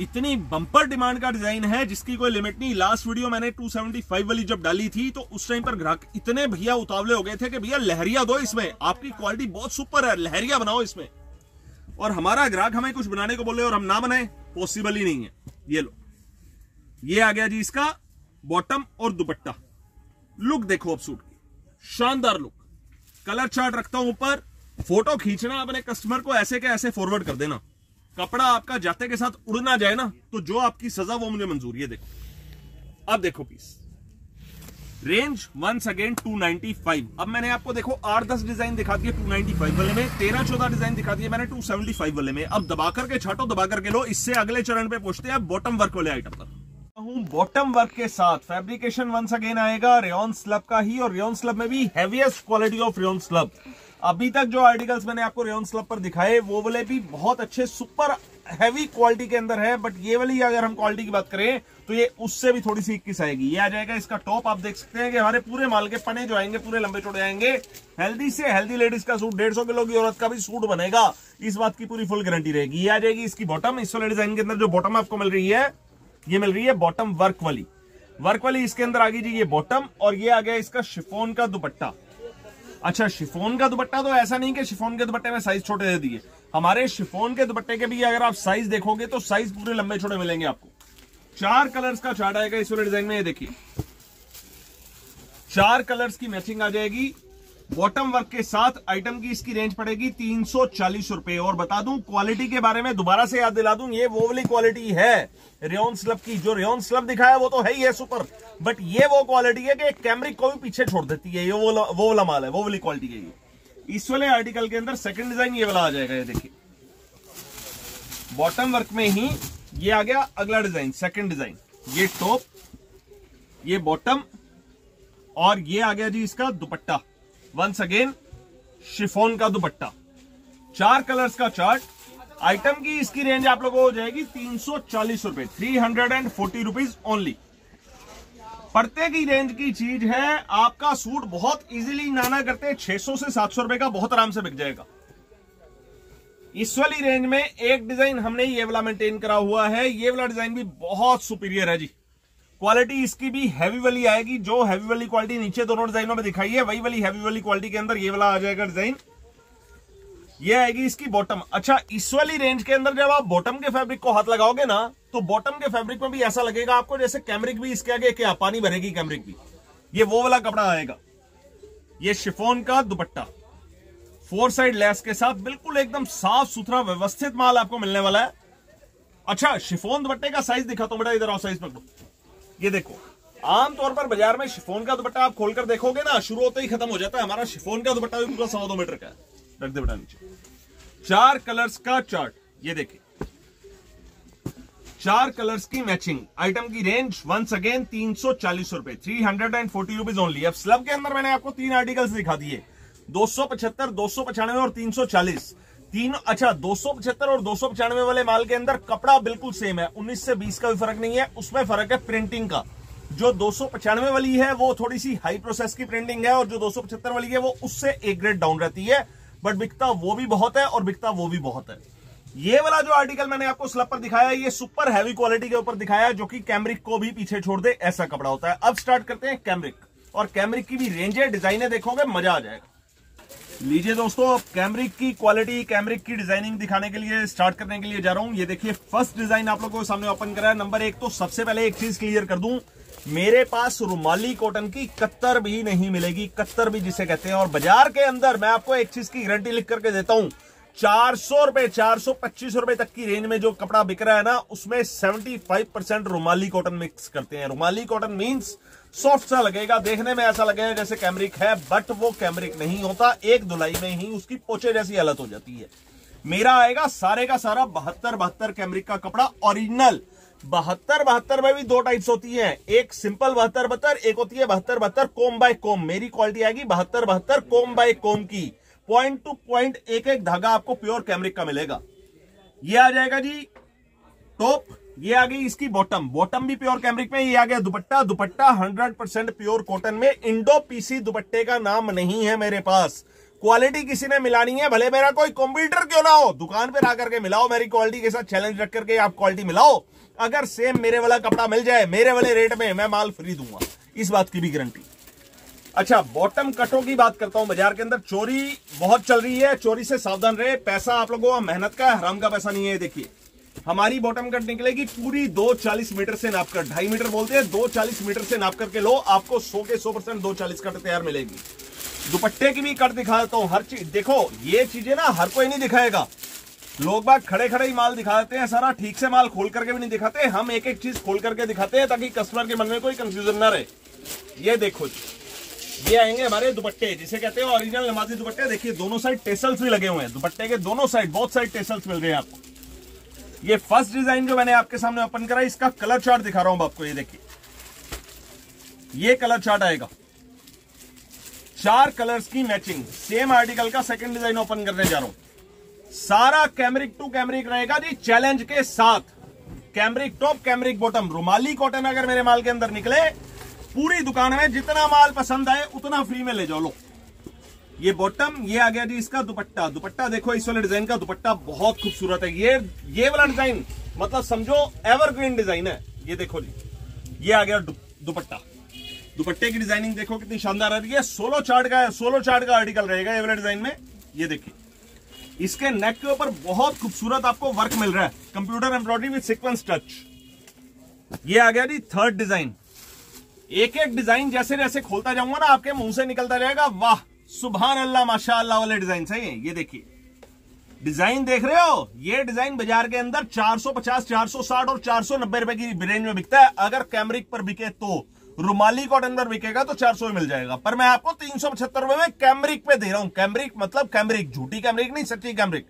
इतनी बंपर डिमांड का डिज़ाइन है, जिसकी कोई लिमिट नहीं। लास्ट वीडियो मैंने 275 वाली जब डाली थी तो उस टाइम पर ग्राहक इतने भैया उतावले हो गए थे कि भैया लहरिया दो इसमें। आपकी क्वालिटी बहुत सुपर है, लहरिया बनाओ इसमें। और हमारा ग्राहक हमें कुछ बनाने को बोले और हम ना बनाए पॉसिबल ही नहीं है। ये लो। ये आ गया जी इसका बॉटम और दुपट्टा। लुक देखो अब सूट की। शानदार लुक कलर चार्ट रखता हूँ ऊपर। फ़ोटो खींचना अपने कस्टमर को ऐसे के ऐसे फॉरवर्ड कर देना। कपड़ा आपका जाते के साथ उड़ ना जाए ना तो जो आपकी सजा वो मुझे मंजूर है। देखो। अब देखो पीस रेंज वंस अगेन 295 अब मैंने आपको देखो आठ दस डिज़ाइन दिखा दिए 295 वाले में, तेरह चौदह डिज़ाइन दिखा दिए मैंने 275 वाले में। अब दबा करके छाटो, दबा करके लो, इससे अगले चरण पे पूछते हैं बॉटम वर्क वाले आइटम पर। बॉटम वर्क के साथ। फैब्रिकेशन वंस अगेन आएगा रेन स्लब का ही, और रेन स्लब में भी heaviest quality of rayon slub अभी तक जो आर्टिकल्स मैंने आपको रेन स्लब पर दिखाए, वो वाले भी बहुत अच्छे सुपर हैवी क्वालिटी के अंदर है बट ये वाली अगर हम क्वालिटी की बात करें तो ये उससे भी थोड़ी सी इक्कीस आएगी। ये आ जाएगा इसका टॉप आप देख सकते हैं कि हमारे पूरे माल के पने जो आएँगे, पूरे लंबे चौड़े आएँगे। हेल्दी से हेल्दी लेडीज़ का सूट डेढ़ सौ किलो की औरत का भी सूट बनेगा। इस बात की पूरी फुल गारंटी रहेगी। ये आ जाएगी इसकी बॉटम इस वाले डिज़ाइन के अंदर जो बॉटम आपको मिल रही है, ये मिल रही है बॉटम वर्क वाली। वर्क वाली इसके अंदर आ गई जी ये बॉटम और ये आ गया इसका शिफोन का दुपट्टा। अच्छा शिफोन का दुपट्टा तो ऐसा नहीं कि शिफोन के दुपट्टे में साइज़ छोटे दे दिए। हमारे शिफोन के दुपट्टे के भी अगर आप साइज़ देखोगे तो साइज़ पूरे लंबे छोटे मिलेंगे आपको। चार कलर्स का चार्ट आएगा इस वाले डिज़ाइन में, ये देखिए। चार कलर्स की मैचिंग आ जाएगी। बॉटम वर्क के साथ आइटम की इसकी रेंज पड़ेगी तीन सौ चालीस रुपए। और बता दूँ क्वालिटी के बारे में दोबारा से याद दिला दूँ, ये वो वाली क्वालिटी है। रेन स्लब की, जो रेन स्लब दिखाया वो तो है ही है सुपर बट ये वो क्वालिटी है कि कैमरिक को भी पीछे छोड़ देती है, ये वो वो वाला माल है, वो वाली क्वालिटी है ये। इस वाले आर्टिकल के अंदर सेकंड डिज़ाइन ये वाला आ जाएगा, ये देखिए। बॉटम वर्क में ही ये आ गया अगला डिज़ाइन सेकंड डिज़ाइन ये टॉप ये बॉटम और ये आ गया जी इसका दुपट्टा। वंस अगेन शिफोन का दुपट्टा। चार कलर्स का चार्ट आइटम की इसकी रेंज आप लोगों को हो जाएगी तीन सौ चालीस रुपए three hundred and forty rupees only पड़ते की रेंज की चीज़ है, आपका सूट बहुत इजीली नाना करते 600 से 700 रुपए का बहुत आराम से बिक जाएगा। इस वाली रेंज में एक डिज़ाइन हमने ये वाला मेंटेन करा हुआ है, ये वाला डिज़ाइन भी बहुत सुपीरियर है जी। क्वालिटी इसकी भी हैवी वाली आएगी, जो हैवी वाली क्वालिटी नीचे दोनों डिजाइनों में दिखाई है, वही वाली हैवी वाली क्वालिटी के अंदर ये वाला आ जाएगा डिज़ाइन ये आएगी इसकी बॉटम अच्छा इस वाली रेंज के अंदर जब आप बॉटम के फैब्रिक को हाथ लगाओगे ना तो बॉटम के फैब्रिक में भी ऐसा लगेगा आपको जैसे कैमरिक भी इसके आगे क्या, पानी भरेगी कैमरिक भी। ये वो वाला कपड़ा आएगा। ये शिफोन का दुपट्टा। फोर साइड लेस के साथ बिल्कुल एकदम साफ़ सुथरा व्यवस्थित माल आपको मिलने वाला है। अच्छा शिफोन दुपट्टे का साइज़ दिखा तो बेटा, इधर आओ साइज़ पकड़ो ये देखो, आमतौर पर बाज़ार में शिफोन का दुपट्टा आप खोलकर देखोगे ना, शुरू होते ही खत्म हो जाता है। हमारा शिफोन का दुपट्टा भी पूरा सवा दो मीटर का है। रख दे बेटा नीचे। चार कलर्स का चार्ट ये देखिए। चार कलर्स की मैचिंग आइटम की रेंज वंस अगेन तीन सौ चालीस रुपए. Three hundred and forty rupees only अब स्लब के अंदर मैंने आपको तीन आर्टिकल्स दिखा दिए. दो सौ पचहत्तर, दो सौ पचानवे और तीन सौ चालीस. तीन अच्छा दो सौ पचहत्तर और दो सौ पचानवे वाले माल के अंदर कपड़ा बिल्कुल सेम है. उन्नीस से बीस का भी फ़र्क नहीं है, उसमें फ़र्क है प्रिंटिंग का. जो दो सौ पचानवे वाली है, वो थोड़ी सी हाई प्रोसेस की प्रिंटिंग है और जो दो सौ पचहत्तर वाली है, वो उससे एक ग्रेड डाउन रहती है. बट बिकता वो भी बहुत है और बिकता वो भी बहुत है. ये वाला जो आर्टिकल मैंने आपको स्लब पर दिखाया, ये सुपर हैवी क्वालिटी के ऊपर दिखाया जो कि कैमरिक को भी पीछे छोड़ दे, ऐसा कपड़ा होता है। अब स्टार्ट करते हैं कैमरिक और कैमरिक की भी रेंज है डिजाइने देखोगे, मज़ा आ जाएगा। लीजिए दोस्तों कैमरिक की क्वालिटी कैमरिक की डिज़ाइनिंग दिखाने के लिए स्टार्ट करने के लिए जा रहा हूँ। ये देखिए फ़र्स्ट डिज़ाइन आप लोगों को सामने ओपन करा है। नंबर एक तो सबसे पहले एक चीज़ क्लियर कर दूँ। मेरे पास रुमाली कॉटन की कत्तर भी नहीं मिलेगी, कत्तर भी जिसे कहते हैं। और बाज़ार के अंदर मैं आपको एक चीज़ की गारंटी लिख करके देता हूँ। चार सौ रुपए, चार सौ पच्चीस रुपए तक की रेंज में जो कपड़ा बिक रहा है ना, उसमें seventy five percent rumali cotton mix करते हैं। रुमाली कॉटन मींस सॉफ्ट सा लगेगा, देखने में ऐसा लगेगा जैसे कैमरिक है बट वो कैमरिक नहीं होता, एक धुलाई में ही उसकी पोचे जैसी हालत हो जाती है। मेरा आएगा सारे का सारा बहत्तर बहत्तर कैमरिक का कपड़ा ओरिजिनल बहत्तर बहत्तर में भी दो टाइप्स होती है। एक सिंपल बहत्तर बहत्तर, एक होती है बहत्तर बहत्तर कोम बाय कोम मेरी क्वालिटी आएगी बहत्तर बहत्तर कोम बाय कोम की। पॉइंट टू पॉइंट एक एक धागा आपको प्योर कैमरिक का मिलेगा। ये आ जाएगा जी टॉप, ये आ गई इसकी बॉटम। बॉटम भी प्योर कैमरिक में, ये आ गया dupatta. Dupatta hundred percent pure cotton में। इंडो पीसी दुपट्टे का नाम नहीं है मेरे पास। क्वालिटी किसी ने मिलानी है, भले मेरा कोई कंप्यूटर क्यों ना हो। दुकान पर आकर के मिलाओ मेरी क्वालिटी के साथ चैलेंज रख करके आप क्वालिटी मिलाओ। अगर सेम मेरे वाला कपड़ा मिल जाए, मेरे वाले रेट में मैं माल फ्री दूँगा इस बात की भी गारंटी अच्छा बॉटम कटों की बात करता हूँ, बाज़ार के अंदर चोरी बहुत चल रही है, चोरी से सावधान रहे, पैसा आप लोगों का मेहनत का हराम का पैसा नहीं है देखिए। हमारी बॉटम कट निकलेगी पूरी दो चालीस मीटर से नाप कर, ढाई मीटर बोलते हैं, दो चालीस मीटर से नाप करके लो, आपको सौ के सौ परसेंट दो चालीस कट तैयार मिलेगी। दुपट्टे की भी कट दिखा देता हूँ, हर चीज़, देखो, ये चीज़ें ना हर कोई नहीं दिखाएगा। लोग बाग खड़े खड़े ही माल दिखा देते हैं, सारा ठीक से माल खोल करके भी नहीं दिखाते, हम एक एक चीज़ खोल करके दिखाते हैं, ताकि कस्टमर के मन में कोई कंफ्यूजन ना रहे। ये देखो जी। ये आएँगे हमारे दुपट्टे, जिसे कहते हैं ओरिजिनल नमाजी दुपट्टे। देखिए, दोनों साइड टेसल्स भी लगे हुए हैं। दुपट्टे के दोनों साइड बहुत साइड टेसल्स मिल रहे हैं आपको। ये फ़र्स्ट डिज़ाइन जो मैंने आपके सामने ओपन करा इसका कलर चार्ट दिखा रहा हूँ आपको, ये देखिए। ये कलर चार्ट आएगा। चार कलर्स की मैचिंग सेम आर्टिकल का सेकंड डिज़ाइन ओपन करने जा रहा हूँ। सारा कैमरिक टू कैमरिक रहेगा जी चैलेंज के साथ। Cambric top cambric bottom rumali cotton अगर मेरे माल के अंदर निकले पूरी दुकान में जितना माल पसंद आए, उतना फ्री में ले जाओ, लो। ये बॉटम ये आ गया जी इसका दुपट्टा। दुपट्टा देखो, इस वाले डिज़ाइन का दुपट्टा बहुत खूबसूरत है। ये ये वाला डिज़ाइन मतलब समझो एवरग्रीन डिज़ाइन है। ये देखो जी, ये आ गया दुपट्टा। दुपट्टे की डिज़ाइनिंग देखो कितनी शानदार है। ये सोलो चार्ट का है सोलो चार्ट का आर्टिकल रहेगा ये वाले डिज़ाइन में। ये देखिए, इसके नेक के ऊपर बहुत खूबसूरत आपको वर्क मिल रहा है। Computer embroidery with sequins touch ये आ गया जी थर्ड डिज़ाइन एक एक डिज़ाइन जैसे जैसे खोलता जाऊँगा ना आपके मुँह से निकलता जाएगा वाह सुबह अल्लाह माशा वाले डिज़ाइन सही है ये देखिए। डिज़ाइन देख रहे हो? ये डिज़ाइन बाज़ार के अंदर 450, 460 और 490 रुपए की रेंज में बिकता है। अगर कैमरिक पर बिके तो रुमाली कॉटन पर बिकेगा तो 400 में मिल जाएगा। पर मैं आपको तीन सौ पचहत्तर रुपए में कैमरिक पे दे रहा हूँ। कैमरिक मतलब कैमरिक झूठी कैमरिक नहीं सच्ची कैमरिक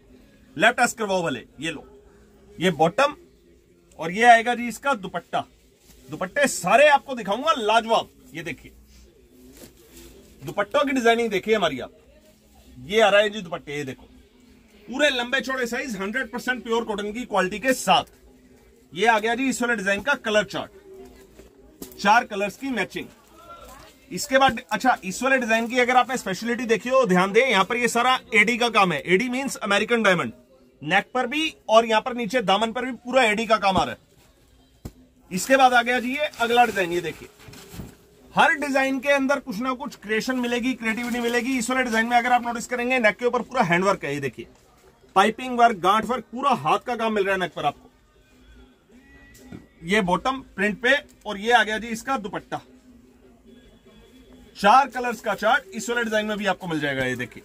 लेफ़्ट एस करवाओ भले ये लो। ये बॉटम और ये आएगा जी इसका दुपट्टा। दुपट्टे सारे आपको दिखाऊँगा, लाजवाब। ये देखिए। दुपट्टों की डिज़ाइनिंग देखिए हमारी आप। ये आ रहा है जी दुपट्टे, ये देखो। पूरे लंबे चौड़े साइज़ 100 परसेंट प्योर कॉटन की क्वालिटी के साथ। ये आ गया जी इस वाले डिज़ाइन का कलर चार्ट चार कलर्स की मैचिंग इसके बाद अच्छा इस वाले डिज़ाइन की अगर आपने स्पेशलिटी देखी हो ध्यान दें, यहाँ पर ये सारा एडी का काम है। AD means American diamond neck पर भी और यहाँ पर नीचे दामन पर भी पूरा एडी का काम आ रहा है। इसके बाद आ गया जी ये अगला डिज़ाइन ये देखिए। हर डिज़ाइन के अंदर कुछ ना कुछ क्रिएशन मिलेगी क्रिएटिविटी मिलेगी। इस वाले डिज़ाइन में अगर आप नोटिस करेंगे नेक के ऊपर पूरा हैंडवर्क है, ये देखिए। पाइपिंग वर्क गांठ वर्क पूरा हाथ का काम मिल रहा है नेक पर आपको। ये बॉटम प्रिंट पे, और ये आ गया जी इसका दुपट्टा। चार कलर्स का चार्ट इस वाले डिज़ाइन में भी आपको मिल जाएगा, ये देखिए।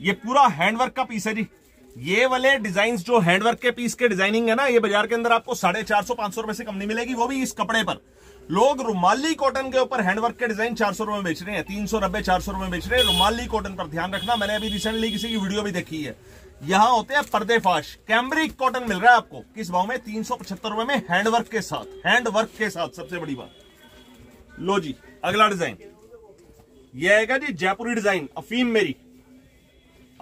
ये पूरा हैंडवर्क का पीस है जी। ये वाले डिज़ाइन जो हैंडवर्क के पीस के डिज़ाइनिंग है ना, ये बाज़ार के अंदर आपको साढ़े चार सौ, पाँच सौ रुपए से कम नहीं मिलेगी, वो भी इस कपड़े पर। लोग रुमाली कॉटन के ऊपर हैंडवर्क के डिज़ाइन चार सौ रुपए में बेच रहे हैं, तीन सौ, नब्बे, चार सौ रुपए में बेच रहे हैं, रुमाली कॉटन पर ध्यान रखना, मैंने अभी रिसेंटली किसी की वीडियो भी देखी है। यहाँ होते हैं पर्दे फाश कैमरिक कॉटन मिल रहा है आपको, किस भाव में? तीन सौ पचहत्तर रुपए में हैंडवर्क के साथ हैंडवर्क के साथ सबसे बड़ी बात। लो जी, अगला डिज़ाइन यह आएगा जी जयपुरी डिज़ाइन अफीम मेरी।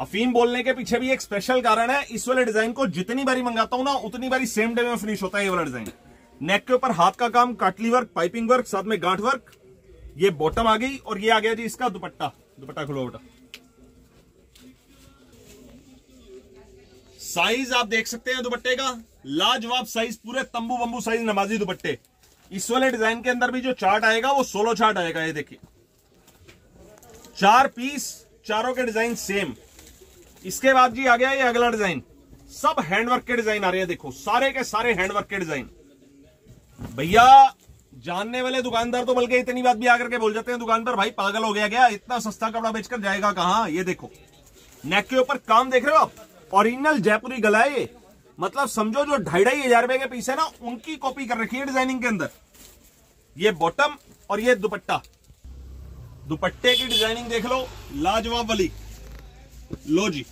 अफीम बोलने के पीछे भी एक स्पेशल कारण है। इस वाले डिज़ाइन को जितनी बारी मंगाता हूँ ना, उतनी बारी सेम डे में फिनिश होता है ये वाला डिज़ाइन नेक के ऊपर हाथ का काम काटली वर्क पाइपिंग वर्क साथ में गांठ वर्क ये बॉटम आ गई और ये आ गया जी इसका दुपट्टा। दुपट्टा खुलो बेटा। साइज़ आप देख सकते हैं दुपट्टे का। लाजवाब साइज़ पूरे तंबू बंबू साइज़ नमाजी दुपट्टे। इस वाले डिज़ाइन के अंदर भी जो चार्ट आएगा, वो सोलो चार्ट आएगा, ये देखिए। चार पीस चारों के डिज़ाइन सेम इसके बाद जी आ गया ये अगला डिज़ाइन। सब हैंडवर्क के डिज़ाइन आ रहे हैं, देखो, सारे के सारे हैंडवर्क के डिज़ाइन। भैया, जानने वाले दुकानदार तो बल्कि इतनी बात भी आकर के बोल जाते हैं दुकान पर भाई, पागल हो गया क्या? इतना सस्ता कपड़ा बेचकर जाएगा कहा? ये देखो। नेक के ऊपर काम देख रहे हो आप? ओरिजिनल जयपुरी गला है मतलब समझो जो ढाई ढाई हज़ार रुपए के पीस है ना, उनकी कॉपी कर रखी है डिज़ाइनिंग के अंदर। ये बॉटम और ये दुपट्टा। दुपट्टे की डिज़ाइनिंग देख लो, लाजवाब वाली। लो जी।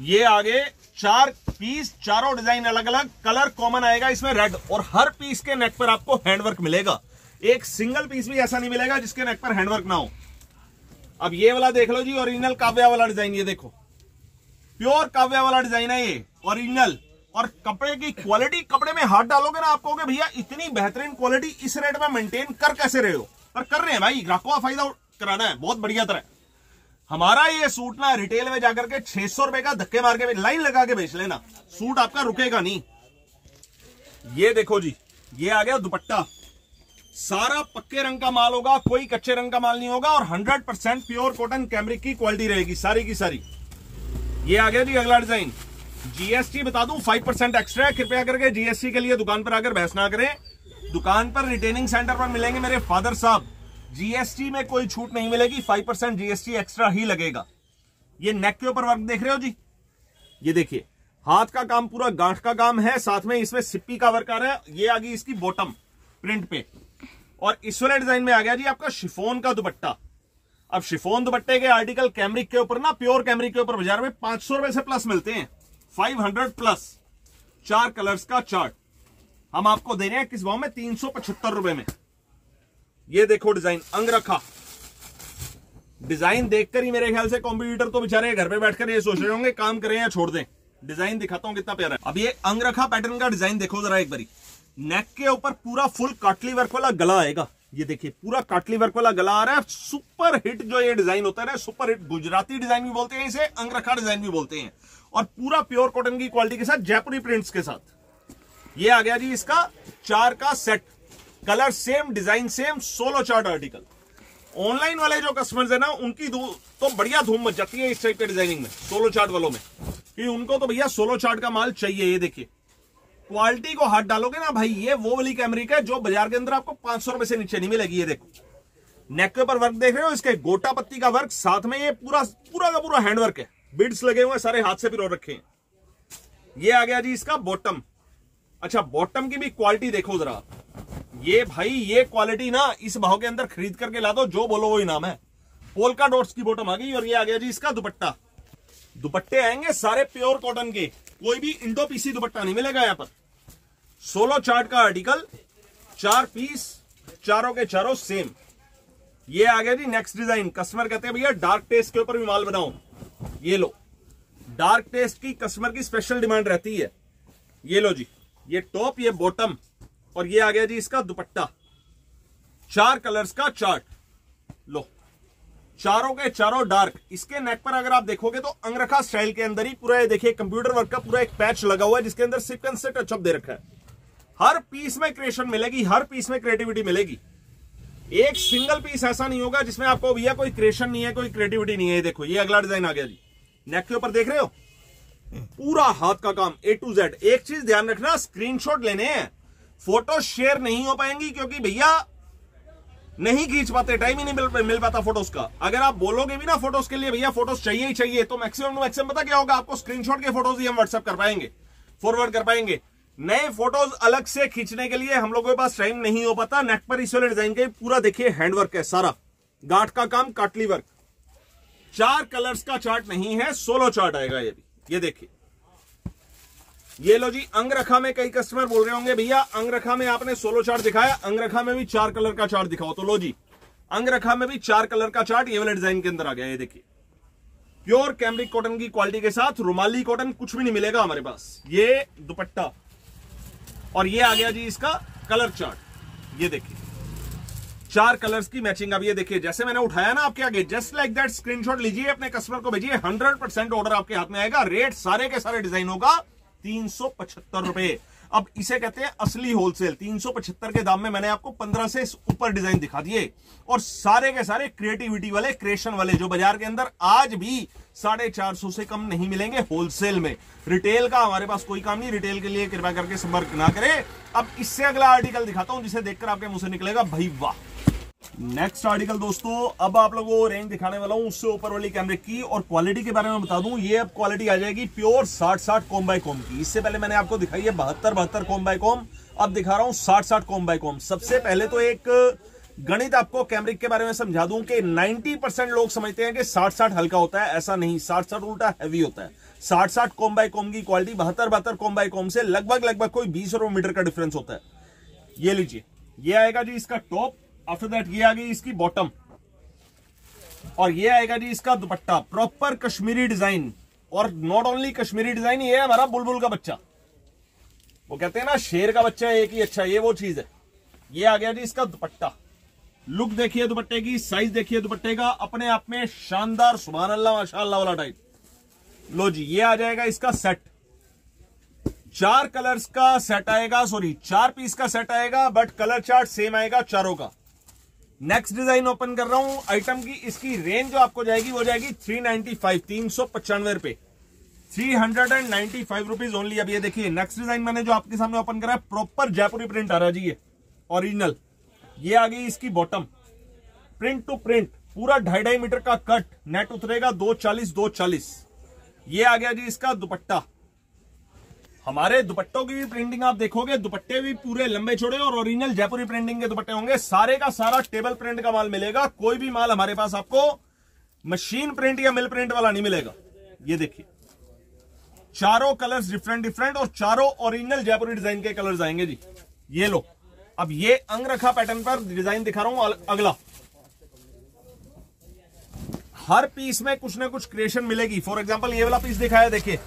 ये आगे चार पीस चारों डिज़ाइन अलग अलग कलर कॉमन आएगा इसमें रेड और हर पीस के नेक पर आपको हैंडवर्क मिलेगा। एक सिंगल पीस भी ऐसा नहीं मिलेगा जिसके नेक पर हैंडवर्क ना हो। अब ये वाला देख लो जी ओरिजिनल काव्या वाला डिज़ाइन ये देखो। प्योर काव्या वाला डिज़ाइन है ये ओरिजिनल और कपड़े की क्वालिटी कपड़े में हाथ डालोगे ना आप कहोगे, भैया, इतनी बेहतरीन क्वालिटी इस रेट में मेंटेन कर कैसे रहे हो? पर कर रहे हैं भाई, ग्राहकों का फ़ायदा कराना है, बहुत बढ़िया तरह। हमारा ये सूट ना रिटेल में जाकर के छह सौ रुपए का धक्के मार के लाइन लगा के बेच लेना। सूट आपका रुकेगा नहीं। ये देखो जी, ये आ गया दुपट्टा। सारा पक्के रंग का माल होगा, कोई कच्चे रंग का माल नहीं होगा और 100 परसेंट प्योर कॉटन कैमरिक की क्वालिटी रहेगी, सारी की सारी। ये आ गया जी अगला डिज़ाइन। जीएसटी बता दूँ 5 परसेंट एक्स्ट्रा कृपया करके जीएसटी के लिए दुकान पर आकर बहस ना करें। दुकान पर रिटेनिंग सेंटर पर मिलेंगे मेरे फादर साहब। जीएसटी में कोई छूट नहीं मिलेगी फाइव परसेंट जीएसटी एक्स्ट्रा ही लगेगा। ये नेक के ऊपर वर्क देख रहे हो जी? ये देखिए, हाथ का काम पूरा गांठ का काम है, साथ में इसमें सिप्पी का वर्क आ रहा है, ये आ गई इसकी बॉटम प्रिंट पे। और इस वाले डिज़ाइन में आ गया जी आपका शिफोन का दुपट्टा। अब शिफोन दुपट्टे के आर्टिकल कैमरिक के ऊपर ना प्योर कैमरिक के ऊपर बाज़ार में पाँच सौ रुपए से प्लस मिलते हैं। फाइव हंड्रेड प्लस चार कलर्स का चार्ट हम आपको दे रहे हैं किस भाव में? तीन सौ पचहत्तर रुपए में। ये देखो डिज़ाइन, अंग रखा। डिज़ाइन देखकर ही मेरे ख्याल से कॉम्पिटिटर तो बेचारे घर पे बैठकर ये सोच रहे होंगे, काम करें या छोड़ दें। डिज़ाइन दिखाता हूँ कितना प्यारा है। अब ये अंग रखा पैटर्न का डिज़ाइन देखो जरा एक बारी। नेक के ऊपर पूरा फुल काटली वर्क वाला गला आएगा। ये देखिए, पूरा काटली वर्क वाला गला आ रहा है। सुपर हिट जो ये डिज़ाइन होता है ना सुपर हिट गुजराती डिज़ाइन भी बोलते हैं इसे, अंग रखा डिज़ाइन भी बोलते हैं। और पूरा प्योर कॉटन की क्वालिटी के साथ जयपुरी प्रिंट्स के साथ। ये आ गया जी इसका चार का set colour same, design same solo chart article online वाले जो कस्टमर्स है ना, उनकी तो बढ़िया धूम मच जाती है इस टाइप के डिज़ाइनिंग में सोलो चार्ट वालों में। कि उनको तो भैया सोलो चार्ट का माल चाहिए, ये देखिए। क्वालिटी को हाथ डालोगे ना भाई, ये वो वाली कैमरिक है जो बाज़ार के अंदर आपको पाँच सौ रुपए से नीचे नहीं मिलेगी, ये देखो। नेक के ऊपर वर्क देख रहे हो, इसके गोटा पत्ती का वर्क साथ में ये पूरा पूरा का पूरा हैंडवर्क है। बिड्स लगे हुए सारे हाथ से पिरो रखे हैं। ये आ गया जी इसका बॉटम अच्छा बॉटम की भी क्वालिटी देखो जरा। ये भाई, ये क्वालिटी ना इस भाव के अंदर खरीद करके ला दो, जो बोलो वो इनाम है। पोलका डॉट्स की बॉटम आ गई और ये आ गया जी इसका दुपट्टा। दुपट्टे आएँगे सारे प्योर कॉटन के। कोई भी इंडो पीसी दुपट्टा नहीं मिलेगा यहाँ पर। सोलो चार्ट का आर्टिकल चार पीस चारों के चारों सेम ये आ गया जी नेक्स्ट डिज़ाइन कस्टमर कहते हैं, भैया डार्क टेस्ट के ऊपर भी माल बनाओ। ये लो। डार्क टेस्ट की कस्टमर की स्पेशल डिमांड रहती है। ये लो जी। ये टॉप ये बॉटम और ये आ गया जी इसका दुपट्टा। चार कलर्स का चार्ट लो। चारों के चारों डार्क इसके नेक पर अगर आप देखोगे तो अंगरखा स्टाइल के अंदर ही पूरा देखिए कंप्यूटर वर्क का पूरा एक पैच लगा हुआ है, जिसके अंदर सिक्वेंस से टचअप दे रखा है। हर पीस में क्रिएशन मिलेगी, हर पीस में क्रिएटिविटी मिलेगी। एक सिंगल पीस ऐसा नहीं होगा जिसमें आपको भैया कोई क्रिएशन नहीं है, कोई क्रिएटिविटी नहीं है। देखो, ये अगला डिज़ाइन आ गया जी। नेक के ऊपर देख रहे हो? पूरा हाथ का काम ए टू जेड एक चीज़ ध्यान रखना स्क्रीनशॉट लेने हैं। फ़ोटो शेयर नहीं हो पाएँगी क्योंकि भैया नहीं खींच पाते टाइम ही नहीं मिल, मिल पाता फ़ोटोज़ का। अगर आप बोलोगे भी ना फ़ोटोज़ के लिए भैया फ़ोटोज़ चाहिए ही चाहिए तो मैक्सिमम मैक्सिमम पता क्या होगा? आपको स्क्रीनशॉट के फ़ोटोज़ ही हम व्हाट्सएप कर पाएँगे फॉरवर्ड कर पाएँगे। नए फ़ोटोज़ अलग से खींचने के लिए हम लोगों के पास टाइम नहीं हो पाता। नेट पर इस डिज़ाइन के पूरा देखिए हैंडवर्क है सारा। गाठ का काम काटली वर्क चार कलर्स का चार्ट नहीं है सोलो चार्ट आएगा ये भी। ये देखिए। ये लो जी, अंगरखा में कई कस्टमर बोल रहे होंगे, भैया, अंगरखा में आपने सोलो चार्ट दिखाया, अंगरखा में भी चार कलर का चार्ट दिखाओ। तो लो जी, अंगरखा में भी चार कलर का चार्ट ये वाले डिज़ाइन के अंदर आ गया ये देखिए। प्योर कैमरिक कॉटन की क्वालिटी के साथ रुमाली कॉटन कुछ भी नहीं मिलेगा हमारे पास। ये दुपट्टा। और ये आ गया जी इसका कलर चार्ट ये देखिए। चार कलर्स की मैचिंग अब ये देखिए, जैसे मैंने उठाया ना आपके आगे जस्ट लाइक दैट स्क्रीनशॉट लीजिए, अपने कस्टमर को भेजिए हंड्रेड परसेंट ऑर्डर आपके हाथ में आएगा रेट सारे के सारे डिज़ाइन होगा। तीन सौ पचहत्तर रुपए। अब इसे कहते हैं असली होलसेल 375 के दाम में मैंने आपको 15 से ऊपर डिज़ाइन दिखा दिए। और सारे के सारे क्रिएटिविटी वाले क्रिएशन वाले जो बाज़ार के अंदर आज भी साढ़े चार सौ से कम नहीं मिलेंगे होलसेल में। रिटेल का हमारे पास कोई काम नहीं रिटेल के लिए कृपया करके संपर्क ना करें। अब इससे अगला आर्टिकल दिखाता हूँ, जिसे देखकर आपके मुँह से निकलेगा, भाई वाह। नेक्स्ट आर्टिकल दोस्तों, अब आप लोगों को रेंज दिखाने वाला हूँ, उससे ऊपर वाली कैमरे की और क्वालिटी के बारे में बता दूँ। ये अब क्वालिटी आ जाएगी प्योर साठ साठ कॉम बाय कॉम की। इससे पहले मैंने आपको दिखाई है बहत्तर बहत्तर कॉम बाय कॉम अब दिखा रहा हूँ साठ साठ कॉम बाय कॉम सबसे पहले तो एक गणित आपको कैमरिक के बारे में समझा दूँ कि 90 परसेंट लोग समझते हैं कि साठ साठ हल्का होता है, ऐसा नहीं। साठ साठ उल्टा हैवी होता है। साठ साठ कॉम बाय कॉम की क्वालिटी बहत्तर बहत्तर कॉम बाय कॉम से लगभग लगभग कोई बीस मीटर का डिफरेंस होता है। ये लीजिए। ये आएगा जी इसका टॉप आफ्टर दैट ये आ गई इसकी बॉटम और ये आएगा जी इसका दुपट्टा. प्रॉपर कश्मीरी डिज़ाइन और नॉट ओनली कश्मीरी डिज़ाइन ये हमारा बुलबुल का बच्चा. वो कहते हैं ना, शेर का बच्चा एक ही अच्छा ये वो चीज़ है. ये आ गया जी इसका दुपट्टा. लुक देखिए दुपट्टे की साइज़ देखिए दुपट्टे का. अपने आप में शानदार सुबह अल्लाह माशा वाला टाइप लो जी, ये आ जाएगा इसका सेट चार कलर्स का सेट आएगा सॉरी चार पीस का सेट आएगा बट कलर चार्ट सेम आएगा चारों का. नेक्स्ट डिज़ाइन ओपन कर रहा हूँ। आइटम की इसकी रेंज जो आपको जाएगी, वो जाएगी थ्री नाइनटी फाइव तीन सौ पचानवे रुपए। Three hundred and ninety five rupees only अब ये देखिए नेक्स्ट डिज़ाइन मैंने जो आपके सामने ओपन करा है प्रॉपर जयपुरी प्रिंट आ रहा जी ये। ओरिजिनल ये आ गई इसकी बॉटम प्रिंट टू प्रिंट पूरा ढाई ढाई मीटर का कट नेट उतरेगा दो चालीस दो चालीस। ये आ गया जी इसका दुपट्टा। हमारे दुपट्टों की भी प्रिंटिंग आप देखोगे, दुपट्टे भी पूरे लंबे छोड़े और ओरिजिनल जयपुरी प्रिंटिंग के दुपट्टे होंगे। सारे का सारा टेबल प्रिंट का माल मिलेगा। कोई भी माल हमारे पास आपको मशीन प्रिंट या मिल प्रिंट वाला नहीं मिलेगा। ये देखिए। चारों कलर्स डिफरेंट डिफरेंट और चारों ओरिजिनल जयपुरी डिज़ाइन के कलर्स आएँगे जी। ये लो। अब ये अंग रखा पैटर्न पर डिज़ाइन दिखा रहा हूँ अगला। हर पीस में कुछ ना कुछ क्रिएशन मिलेगी। फॉर एग्ज़ाम्पल ये वाला पीस दिखाया, देखिए।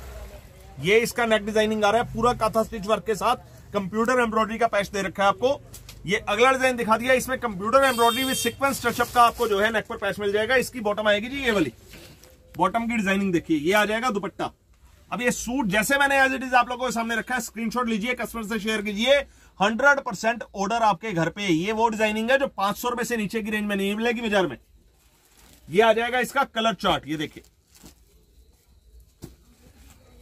ये इसका नेक डिज़ाइनिंग आ रहा है, पूरा काथा स्टिच वर्क के साथ, कंप्यूटर एम्ब्रॉयडरी का पैच दे रखा है आपको। ये अगला डिज़ाइन दिखा दिया, इसमें computer embroidery with sequins touch up का आपको जो है नेक पर पैच मिल जाएगा। इसकी बॉटम आएगी जी, ये वाली। बॉटम की डिज़ाइनिंग देखिए, ये आ जाएगा दुपट्टा। अब ये सूट जैसे मैंने एज इट इज़ आप लोगों के सामने रखा है स्क्रीनशॉट लीजिए कस्टमर से शेयर कीजिए। हंड्रेड परसेंट ऑर्डर आपके घर पे ये वो डिज़ाइनिंग है जो पाँच सौ रुपए से नीचे की रेंज में नहीं मिलेगी बाज़ार में। ये आ जाएगा इसका कलर चार्ट ये देखिए।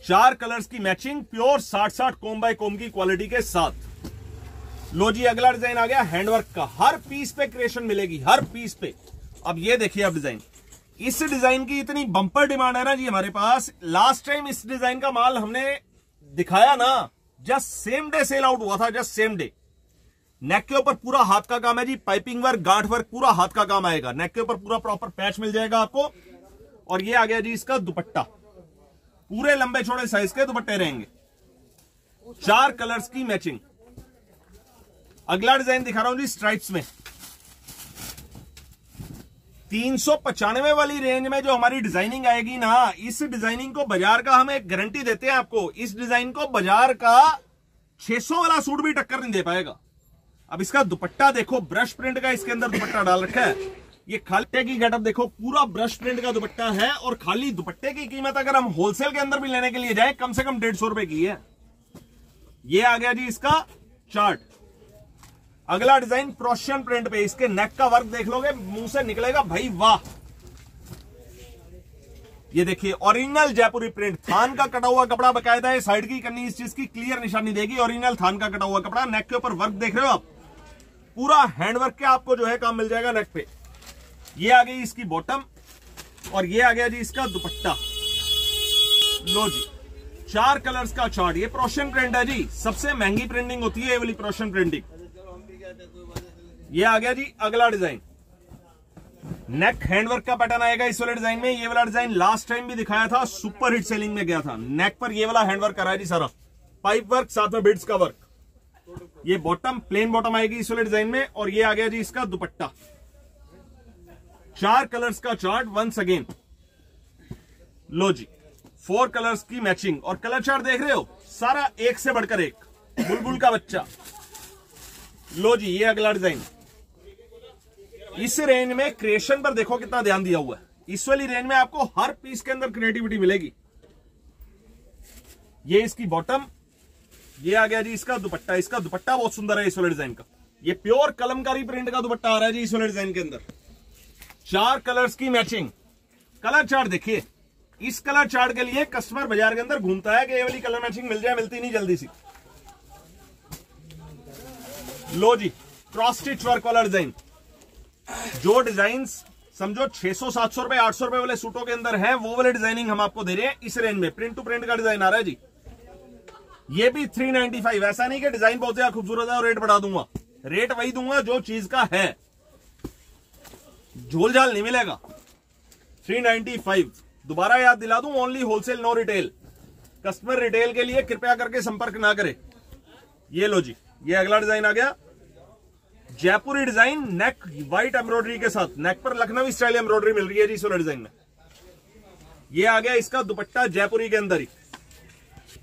चार कलर्स की मैचिंग, प्योर साठ साठ कोम बाय कोम की क्वालिटी के साथ। लो जी, अगला डिज़ाइन आ गया हैंडवर्क का। हर पीस पे क्रिएशन मिलेगी, हर पीस पे। अब ये देखिए अब डिज़ाइन इस डिज़ाइन की इतनी बंपर डिमांड है ना जी हमारे पास। लास्ट टाइम इस डिज़ाइन का माल हमने दिखाया ना just same day sell out हुआ था जस्ट सेम डे नेक के ऊपर पूरा हाथ का काम है जी पाइपिंग वर्क गार्ड वर्क पूरा हाथ का काम आएगा। नेक के ऊपर पूरा प्रॉपर पैच मिल जाएगा आपको। और ये आ गया जी इसका दुपट्टा। पूरे लंबे छोड़े साइज़ के दुपट्टे रहेंगे। चार कलर्स की मैचिंग अगला डिज़ाइन दिखा रहा हूँ जी स्ट्राइप्स में। तीन सौ पचानवे वाली रेंज में जो हमारी डिज़ाइनिंग आएगी ना, इस डिज़ाइनिंग को बाज़ार का हम एक गारंटी देते हैं आपको। इस डिज़ाइन को बाज़ार का 600 वाला सूट भी टक्कर नहीं दे पाएगा। अब इसका दुपट्टा देखो ब्रश प्रिंट का इसके अंदर दुपट्टा डाल रखा है। ये खाली की गेटअप देखो, पूरा ब्रश प्रिंट का दुपट्टा है और खाली दुपट्टे की कीमत अगर हम होलसेल के अंदर भी लेने के लिए जाए, कम से कम डेढ़ सौ रुपए की है। ये आ गया जी इसका चार्ट अगला डिज़ाइन प्रोशियन प्रिंट पे, इसके नेक का वर्क देख लोगे, मुँह से निकलेगा, भाई वाह। ये देखिए ओरिजिनल जयपुरी प्रिंट थान का कटा हुआ कपड़ा बकायदा है साइड की कन्नी इस चीज़ की क्लियर निशानी देगी ओरिजिनल थान का कटा हुआ कपड़ा नेक के ऊपर वर्क देख रहे हो आप। पूरा हैंडवर्क के आपको जो है काम मिल जाएगा नेक पे। ये आ गई इसकी बॉटम और ये आ गया जी इसका दुपट्टा। लो जी, चार कलर्स का चार्ट ये प्रोशन प्रिंट है जी। सबसे महँगी प्रिंटिंग होती है ये वाली प्रोशन प्रिंटिंग ये आ गया जी अगला डिज़ाइन नेक हैंडवर्क का पैटर्न आएगा इस वाले डिज़ाइन में। ये वाला डिज़ाइन लास्ट टाइम भी दिखाया था सुपर हिट सेलिंग में गया था। नेक पर ये वाला हैंडवर्क करा है जी सारा। पाइप वर्क साथ में बिड्स का वर्क ये बॉटम प्लेन बॉटम आएगी इस वाले डिज़ाइन में और ये आ गया जी इसका दुपट्टा। चार कलर्स का चार्ट वंस अगेन लो जी फोर कलर्स की मैचिंग और कलर चार्ट देख रहे हो? सारा एक से बढ़कर एक. बुलबुल का बच्चा. लो जी, ये अगला डिज़ाइन इस रेंज में क्रिएशन पर देखो कितना ध्यान दिया हुआ है। इस वाली रेंज में आपको हर पीस के अंदर क्रिएटिविटी मिलेगी. ये इसकी बॉटम ये आ गया जी इसका दुपट्टा। इसका दुपट्टा बहुत सुंदर है इस वाले डिज़ाइन का। ये प्योर कलमकारी प्रिंट का दुपट्टा आ रहा है जी इस वाले डिज़ाइन के अंदर। चार कलर्स की मैचिंग। कलर चार्ट देखिए। इस कलर चार्ट के लिए कस्टमर बाज़ार के अंदर घूमता है कि ये वाली कलर मैचिंग मिल जाए, मिलती नहीं जल्दी सी। लो जी क्रॉस स्टिच वर्क वाला डिज़ाइन जो डिज़ाइन समझो 600-700 रुपए 800 रुपए वाले सूटों के अंदर है, वो वाले डिज़ाइनिंग हम आपको दे रहे हैं इस रेंज में। प्रिंट टू प्रिंट का डिज़ाइन आ रहा है जी। ये भी 395 ऐसा नहीं कि डिज़ाइन बहुत ज़्यादा खूबसूरत है और रेट बढ़ा दूँगा। रेट वही दूँगा जो चीज़ का है। झोल झाल नहीं मिलेगा। 395 दोबारा याद दिला दूँ only wholesale no retail customer retail के लिए कृपया करके संपर्क ना करे। ये लो जी, ये अगला डिज़ाइन आ गया। Jaipuri design neck white embroidery के साथ। नेक पर लखनवी स्टाइल एम्ब्रॉयडरी मिल रही है जी वाले डिज़ाइन में। ये आ गया इसका दुपट्टा जयपुरी के अंदर ही।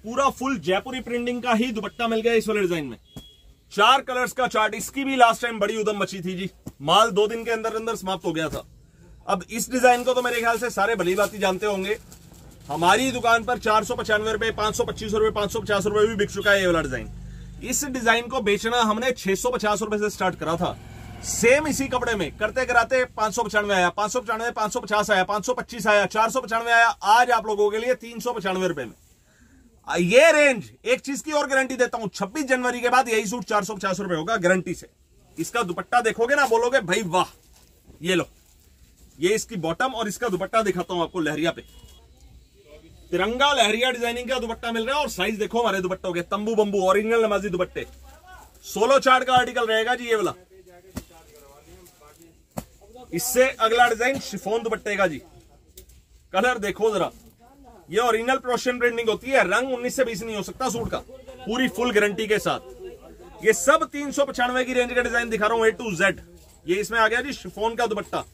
पूरा फुल जयपुरी प्रिंटिंग का ही दुपट्टा मिल गया इस वाले डिज़ाइन में। चार कलर्स का चार्ट, इसकी भी लास्ट टाइम बड़ी उदम मची थी जी। माल दो दिन के अंदर अंदर समाप्त हो गया था। अब इस डिज़ाइन को तो मेरे ख्याल से सारे भली बाती जानते होंगे। हमारी दुकान पर चार सौ पचानवे रुपए, पाँच सौ पच्चीस रुपए, पाँच सौ पचास रुपए भी बिक चुका है ये वाला डिज़ाइन इस डिज़ाइन को बेचना हमने छह सौ पचास रुपए से स्टार्ट करा था। सेम इसी कपड़े में करते कराते पाँच सौ पचानवे आया, पाँच सौ पचानवे, पाँच सौ पचास आया, पाँच सौ पच्चीस आया, चार सौ पचानवे आया, आज आप लोगों के लिए तीन सौ पचानवे रुपए में। ये रेंज एक चीज़ की और गारंटी देता हूँ। 26 जनवरी के बाद यही सूट चार सौ पचास रुपए होगा गारंटी से। इसका दुपट्टा देखोगे ना, बोलोगे, भाई वाह, ये लो। ये इसकी बॉटम और इसका दुपट्टा दिखाता हूँ आपको लहरिया पे। तिरंगा लहरिया डिज़ाइनिंग का दुपट्टा मिल रहा है और साइज़ देखो हमारे दुपट्टों के। तंबू बंबू ओरिजिनल नमाजी दुपट्टे। सोलो चार्ट का आर्टिकल रहेगा जी ये वाला। इससे अगला डिज़ाइन शिफोन दुपट्टे का जी। कलर देखो जरा। ये ओरिजिनल प्रोशन प्रिंटिंग होती है। रंग उन्नीस से बीस नहीं हो सकता सूट का। पूरी फुल गारंटी के साथ। ये सब तीन सौ पचानवे की रेंज का डिज़ाइन दिखा रहा हूँ ए टू जेड ये इसमें आ गया जी शिफोन का dupatta.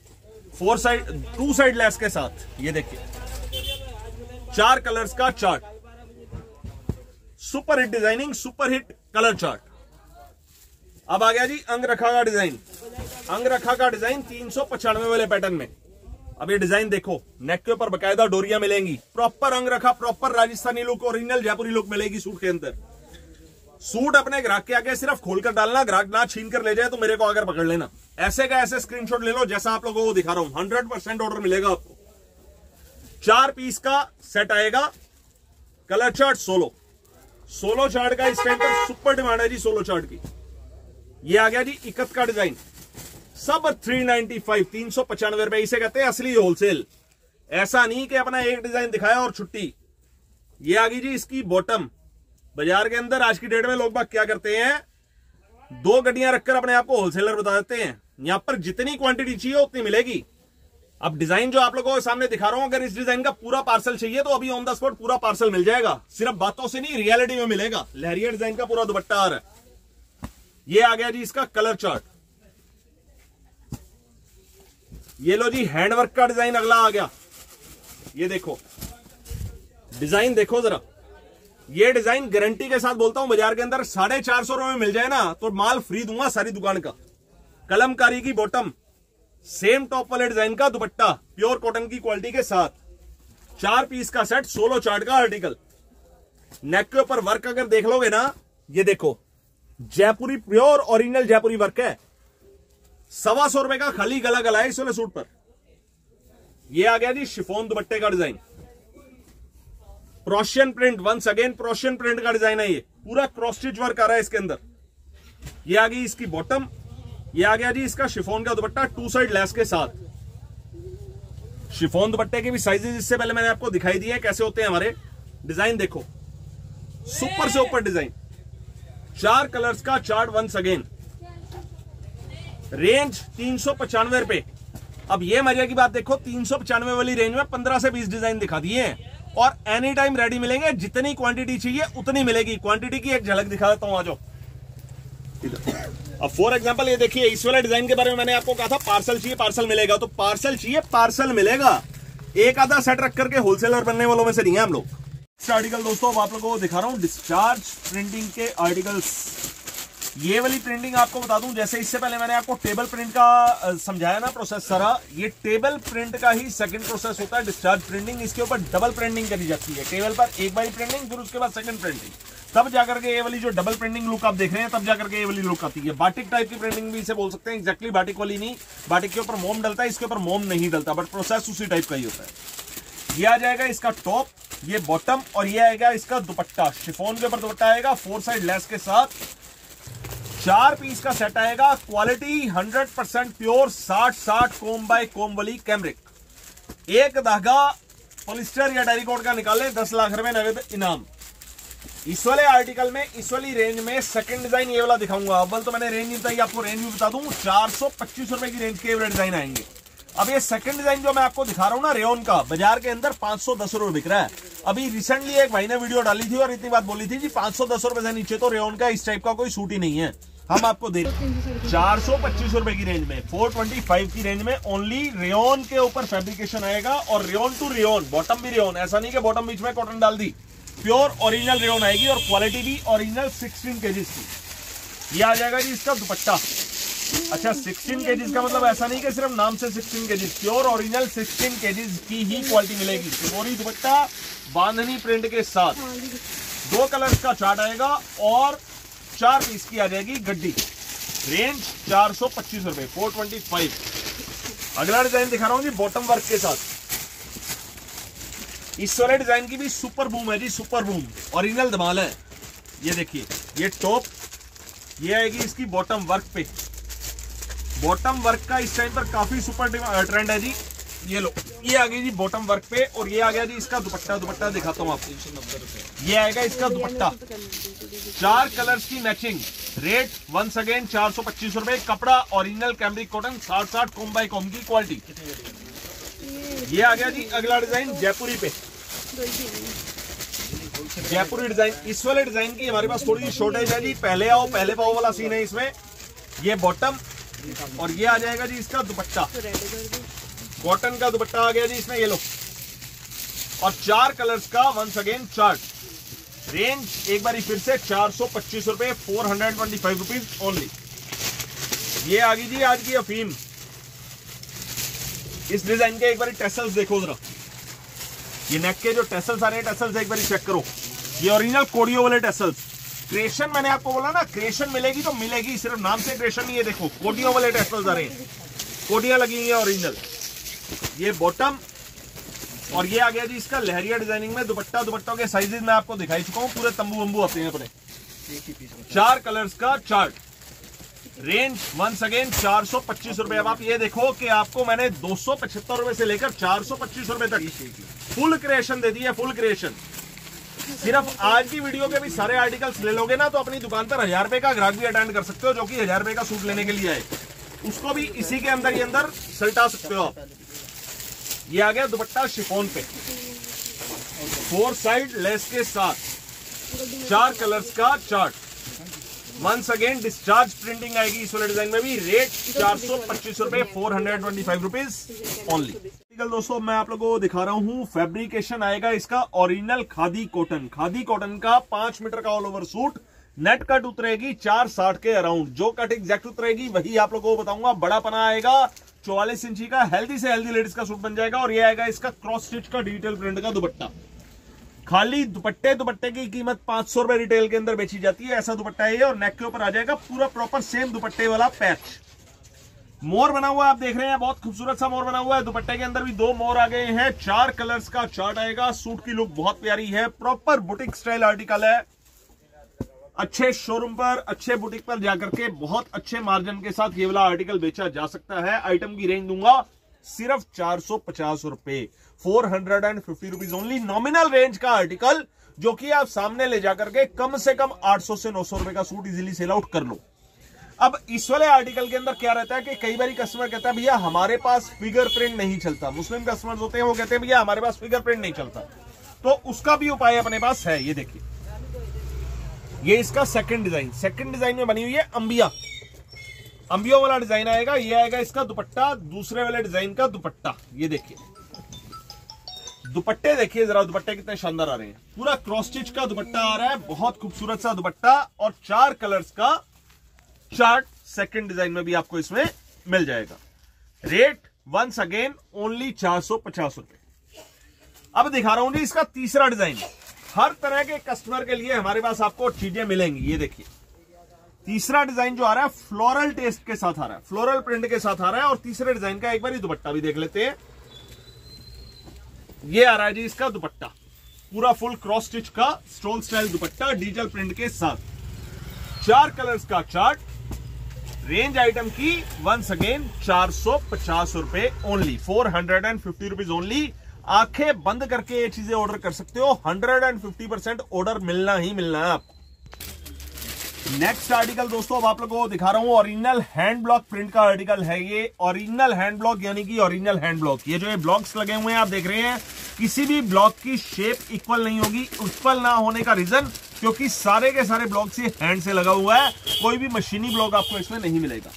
Four side to side lace के साथ। ये देखिए। चार कलर्स का chart super hit designing super hit colour chart अब आ गया जी, अंग रखा का डिज़ाइन अंग रखा का डिज़ाइन तीन सौ पचानवे वाले पैटर्न में। अब ये डिज़ाइन देखो नेक के ऊपर बकायदा डोरिया मिलेंगी। Proper angrakha proper Rajasthani look original Jaipuri look मिलेगी सूट के अंदर। सूट अपने ग्राहक के आगे सिर्फ़ खोलकर डालना, ग्राहक ना छीन कर ले जाए तो मेरे को आकर पकड़ लेना। ऐसे का ऐसे स्क्रीनशॉट ले लो, जैसा आप लोगों को दिखा रहा हूँ। हंड्रेड परसेंट ऑर्डर मिलेगा आपको। चार पीस का सेट आएगा। Colour chart solo solo chart का इस टाइम पर सुपर डिमांड है जी सोलो चार्ट की। ये आ गया जी इकत का डिज़ाइन सब 395 तीन सौ पचानवे रुपए इसे कहते हैं असली होलसेल ऐसा नहीं कि अपना एक डिज़ाइन दिखाया और छुट्टी। ये आ गई जी इसकी बॉटम बाज़ार के अंदर आज की डेट में लोग बाग क्या करते हैं? दो गड्डियाँ रखकर अपने आप को होलसेलर बता देते हैं। यहाँ पर जितनी क्वांटिटी चाहिए, उतनी मिलेगी। अब डिज़ाइन जो आप लोगों के सामने दिखा रहा हूँ, अगर इस डिज़ाइन का पूरा पार्सल चाहिए तो अभी ऑन द स्पॉट पूरा पार्सल मिल जाएगा। सिर्फ़ बातों से नहीं रियलिटी में मिलेगा। लहरिया डिज़ाइन का पूरा दुपट्टा आ रहा है। ये आ गया जी इसका कलर चार्ट ये लो जी हैंडवर्क का डिज़ाइन अगला आ गया। ये देखो। डिज़ाइन देखो जरा। ये डिज़ाइन गारंटी के साथ बोलता हूँ, बाज़ार के अंदर साढ़े चार सौ रुपए में मिल जाए ना तो माल फ्री दूँगा सारी दुकान का। कलमकारी की बॉटम सेम टॉप वाले डिज़ाइन का दुपट्टा प्योर कॉटन की क्वालिटी के साथ। चार पीस का सेट सोलो चार्ट का आर्टिकल नेक के ऊपर वर्क अगर देख लोगे ना, ये देखो, Jaipuri pure original Jaipuri work है। सवा सौ रुपए का खाली गला गला है इस वाले सूट पर। ये आ गया जी शिफोन दुपट्टे का design. Procion print once again Procion print का डिज़ाइन है ये। पूरा क्रॉस स्टिच वर्क आ रहा है इसके अंदर। ये आ गई इसकी बॉटम ये आ गया जी इसका शिफोन का दुपट्टा टू साइड लेस के साथ। शिफोन दुपट्टे के भी साइजेस इससे पहले मैंने आपको दिखाई दिए कैसे होते हैं हमारे। डिज़ाइन देखो। सुपर से ऊपर डिज़ाइन। चार कलर्स का चार्ट वंस अगेन रेंज तीन सौ पचानवे रुपए। अब ये मज़े की बात देखो, तीन सौ पचानवे वाली रेंज में पंद्रह से बीस डिज़ाइन दिखा दिए हैं। और एनी टाइम रेडी मिलेंगे, जितनी क्वांटिटी चाहिए, उतनी मिलेगी। क्वांटिटी की एक झलक दिखा देता हूँ आज अब फॉर एग्जांपल ये देखिए, इस वाले डिज़ाइन के बारे में मैंने आपको कहा था पार्सल चाहिए पार्सल मिलेगा। तो पार्सल चाहिए पार्सल मिलेगा। एक आधा सेट रख करके होलसेलर बनने वालों में से नहीं है हम लोग। आर्टिकल दोस्तों आप लोगों को दिखा रहा हूँ डिस्चार्ज प्रिंटिंग के आर्टिकल्स ये वाली प्रिंटिंग आपको बता दूँ, जैसे इससे पहले मैंने आपको टेबल प्रिंट का समझाया ना प्रोसेस सारा, ये टेबल प्रिंट का ही सेकंड प्रोसेस होता है डिस्चार्ज प्रिंटिंग इसके ऊपर डबल प्रिंटिंग करी जाती है। टेबल पर एक बारी प्रिंटिंग फिर उसके बाद सेकंड प्रिंटिंग तब जाकर के ये वाली जो डबल प्रिंटिंग लुक आप देख रहे हैं, तब जाकर के ये वाली लुक आती है। बाटिक टाइप की प्रिंटिंग भी इसे बोल सकते हैं। एक्जैक्टली बाटिक वाली नहीं। बाटिक के ऊपर मोम डलता है, इसके ऊपर मोम नहीं डलता बट प्रोसेस उसी टाइप का ही होता है। ये आ जाएगा इसका टॉप ये बॉटम और ये आएगा इसका दुपट्टा। शिफोन के ऊपर दुपट्टा आएगा फोर साइड लेस के साथ। चार पीस का सेट आएगा। क्वालिटी 100 परसेंट प्योर 60 60 कोम बाय कोम वाली कैमरिक एक धागा पॉलिस्टर या डेरिकोट का निकाले 10 लाख रुपए नगद इनाम। इस वाले आर्टिकल में, इस वाली रेंज में सेकंड डिज़ाइन ये वाला दिखाऊँगा। अव्वल तो मैंने रेंज नहीं बताई, आपको रेंज भी बता दूँ, चार सौ पच्चीस रुपए की रेंज के डिज़ाइन आएँगे। अब ये सेकंड डिज़ाइन जो मैं आपको दिखा रहा हूँ ना रेन का, बाज़ार के अंदर पाँच सौ दस रुपए बिक रहा है। अभी रिसेंटली एक भाई ने वीडियो डाली थी और इतनी बात बोली थी जी पाँच सौ दस रुपए से नीचे तो रेन का इस टाइप का कोई सूट ही नहीं है। हम आपको दे चार सौ पच्चीस रुपए की रेंज में फोर ट्वेंटी फाइव की रेंज में ओनली रेन के ऊपर फेब्रिकेशन आएगा और रेन टू रेन बॉटम भी रेन ऐसा नहीं कि बॉटम बीच में कॉटन डाल दी। प्योर ओरिजिनल रेन आएगी और क्वालिटी भी ओरिजिनल सिक्सटीन केजीज की। ये आ जाएगा जी इसका दुपट्टा। अच्छा 16 केजीज का मतलब ऐसा नहीं कि सिर्फ़ नाम से 16 केजीज प्योर ओरिजिनल 16 केजीज की ही क्वालिटी मिलेगी। सिमोरी दुपट्टा बांधनी प्रिंट के साथ। दो कलर्स का चार्ट आएगा और चार पीस की आ जाएगी गड्डी। रेंज चार सौ पच्चीस रुपए फोर ट्वेंटी फाइव अगला डिज़ाइन दिखा रहा हूँ जी बॉटम वर्क के साथ। इस वाले डिज़ाइन की भी सुपर बूम है जी सुपर बूम ओरिजिनल धमाल है। ये देखिए, ये टॉप ये आएगी इसकी बॉटम वर्क पे। बॉटम वर्क का इस टाइम पर काफ़ी सुपर ट्रेंड है जी। ये लो, ये आ गई जी बॉटम वर्क पे और ये आ गया जी इसका दुपट्टा दुपट्टा दिखाता हूँ आपको। ये आएगा इसका दुपट्टा। चार कलर्स की मैचिंग रेट वंस अगेन चार सौ पच्चीस रुपए। कपड़ा ओरिजिनल कैमरिक कॉटन साठ साठ कोम बाई कोम की क्वालिटी ये आ गया जी अगला डिज़ाइन जयपुरी पे। जयपुरी डिज़ाइन इस वाले डिज़ाइन की हमारे पास थोड़ी सी शॉर्टेज है जी। पहले आओ, पहले पाओ वाला सीन है इसमें। ये बॉटम और ये आ जाएगा जी इसका दुपट्टा। कॉटन का दुपट्टा आ गया जी इसमें, ये लो। और चार कलर्स का वंस अगेन चार्ट रेंज एक बार फिर से चार सौ पच्चीस रुपए four hundred twenty five rupees only ये आ गई जी आज की अफीम। इस डिज़ाइन के एक बार टेसल्स देखो जरा। ये नेक के जो टेसल्स आ रहे हैं टेसल्स एक बार चेक करो। ये ओरिजिनल कोडियो वाले टेसल्स क्रेशन मैंने आपको बोला ना क्रेशन मिलेगी तो मिलेगी, सिर्फ़ नाम से क्रेशन नहीं है, देखो। कोटियों वाले टेसल्स आ रहे हैं। कोटियाँ लगी हुई है ओरिजिनल ये बॉटम और ये आ गया जी इसका लहरिया डिज़ाइनिंग में दुपट्टा दुपट्टों के साइजेस मैं आपको दिखाई चुका हूँ पूरे तंबू वंबू हैं अपने चार कलर्स का चार्ट रेंज वंस अगेन चार सौ पच्चीस रुपए। अब आप ये देखो कि आपको मैंने दो सौ पचहत्तर रुपए से लेकर चार सौ पच्चीस रुपए तक फुल क्रिएशन दे दी है फुल क्रिएशन सिर्फ़ आज की वीडियो के भी सारे आर्टिकल्स ले लोगे ना तो अपनी दुकान पर हज़ार रुपए का ग्राहक भी अटेंड कर सकते हो जो कि हज़ार रुपए का सूट लेने के लिए आए। उसको भी इसी के अंदर ही अंदर सलटा सकते हो आप। ये आ गया दुपट्टा शिफोन पे। फोर साइड लेस के साथ। चार कलर्स का chart once again discharge printing आएगी इस वाले डिज़ाइन में भी। रेट चार सौ पच्चीस रुपए four hundred twenty five rupees only दोस्तों, मैं आप लोगों को दिखा रहा हूँ। फैब्रिकेशन आएगा इसका। Original khadi cotton khadi cotton का पाँच मीटर का all over suit net cut उतरेगी चार साठ के अराउंड। जो कट एग्जैक्ट उतरेगी, वही आप लोगों को बताऊँगा। बड़ा पना आएगा, चौवालीस इंची का हेल्दी से हेल्दी लेडीज़ का सूट बन जाएगा और ये आएगा इसका क्रॉस स्टिच का डिजिटल प्रिंट का दुपट्टा। खाली दुपट्टे दुपट्टे की कीमत पाँच सौ रुपए रिटेल के अंदर बेची जाती है, ऐसा दुपट्टा है और नेक के ऊपर आ जाएगा पूरा प्रॉपर सेम दुपट्टे वाला पैच मोर बना हुआ आप देख रहे हैं, बहुत खूबसूरत सा मोर बना हुआ है। दुपट्टे के अंदर भी दो मोर आ गए हैं, चार कलर्स का चार्ट आएगा। सूट की लुक बहुत प्यारी है प्रॉपर बुटिक स्टाइल आर्टिकल है। अच्छे शोरूम पर, अच्छे बुटीक पर जाकर के बहुत अच्छे मार्जिन के साथ ये वाला आर्टिकल बेचा जा सकता है। आइटम की रेंज दूँगा सिर्फ़ चार सौ पचास रुपए। Four hundred and fifty rupees only nominal range का आर्टिकल जो कि आप सामने ले जाकर के कम से कम 800 से 900 रुपए का सूट इजीली सेल आउट कर लो। अब इस वाले आर्टिकल के अंदर क्या रहता है कि कई बार कस्टमर कहता है, भैया, हमारे पास फिगर प्रिंट नहीं चलता। मुस्लिम कस्टमर्स होते हैं, वो कहते हैं, भैया, हमारे पास फिगर प्रिंट नहीं चलता। तो उसका भी उपाय अपने पास है, ये देखिए। ये इसका सेकंड डिज़ाइन सेकंड डिज़ाइन में बनी हुई है अंबिया। अंबियो वाला डिज़ाइन आएगा, ये आएगा इसका दुपट्टा, दूसरे वाले डिज़ाइन का दुपट्टा। ये देखिए। दुपट्टे देखिए जरा, दुपट्टे कितने शानदार आ रहे हैं। पूरा क्रॉस स्टिच का दुपट्टा आ रहा है, बहुत खूबसूरत सा दुपट्टा और चार कलर्स का चार्ट सेकंड डिज़ाइन में भी आपको इसमें मिल जाएगा। रेट वंस अगेन ओनली चार सौ पचास रुपए। अब दिखा रहा हूँ जी, इसका तीसरा डिज़ाइन हर तरह के कस्टमर के लिए हमारे पास आपको चीज़ें मिलेंगी, ये देखिए। तीसरा डिज़ाइन जो आ रहा है फ्लोरल टेस्ट के साथ आ रहा है फ्लोरल प्रिंट के साथ आ रहा है, और तीसरे डिज़ाइन का एक बार दुपट्टा भी देख लेते हैं। ये आ रहा है जी इसका दुपट्टा, पूरा फुल क्रॉस स्टिच का stone style dupatta diesel print के साथ। चार कलर्स का चार्ट रेंज आइटम की वंस अगेन चार सौ पचास रुपए only four hundred and fifty rupees only आँखें बंद करके ये चीज़ें ऑर्डर कर सकते हो। Hundred and fifty percent order मिलना ही मिलना है आपको नेक्स्ट आर्टिकल दोस्तों, अब आप लोगों को दिखा रहा हूँ ओरिजिनल हैंड ब्लॉक प्रिंट का आर्टिकल है ये। ओरिजिनल हैंड ब्लॉक यानी कि ओरिजिनल हैंड ब्लॉक ये जो ये ब्लॉक्स लगे हुए हैं, आप देख रहे हैं, किसी भी ब्लॉक की शेप इक्वल नहीं होगी इक्वल ना होने का रीजन क्योंकि सारे के सारे ब्लॉक ये हैंड से लगा हुआ है। कोई भी मशीनी ब्लॉक आपको इसमें नहीं मिलेगा।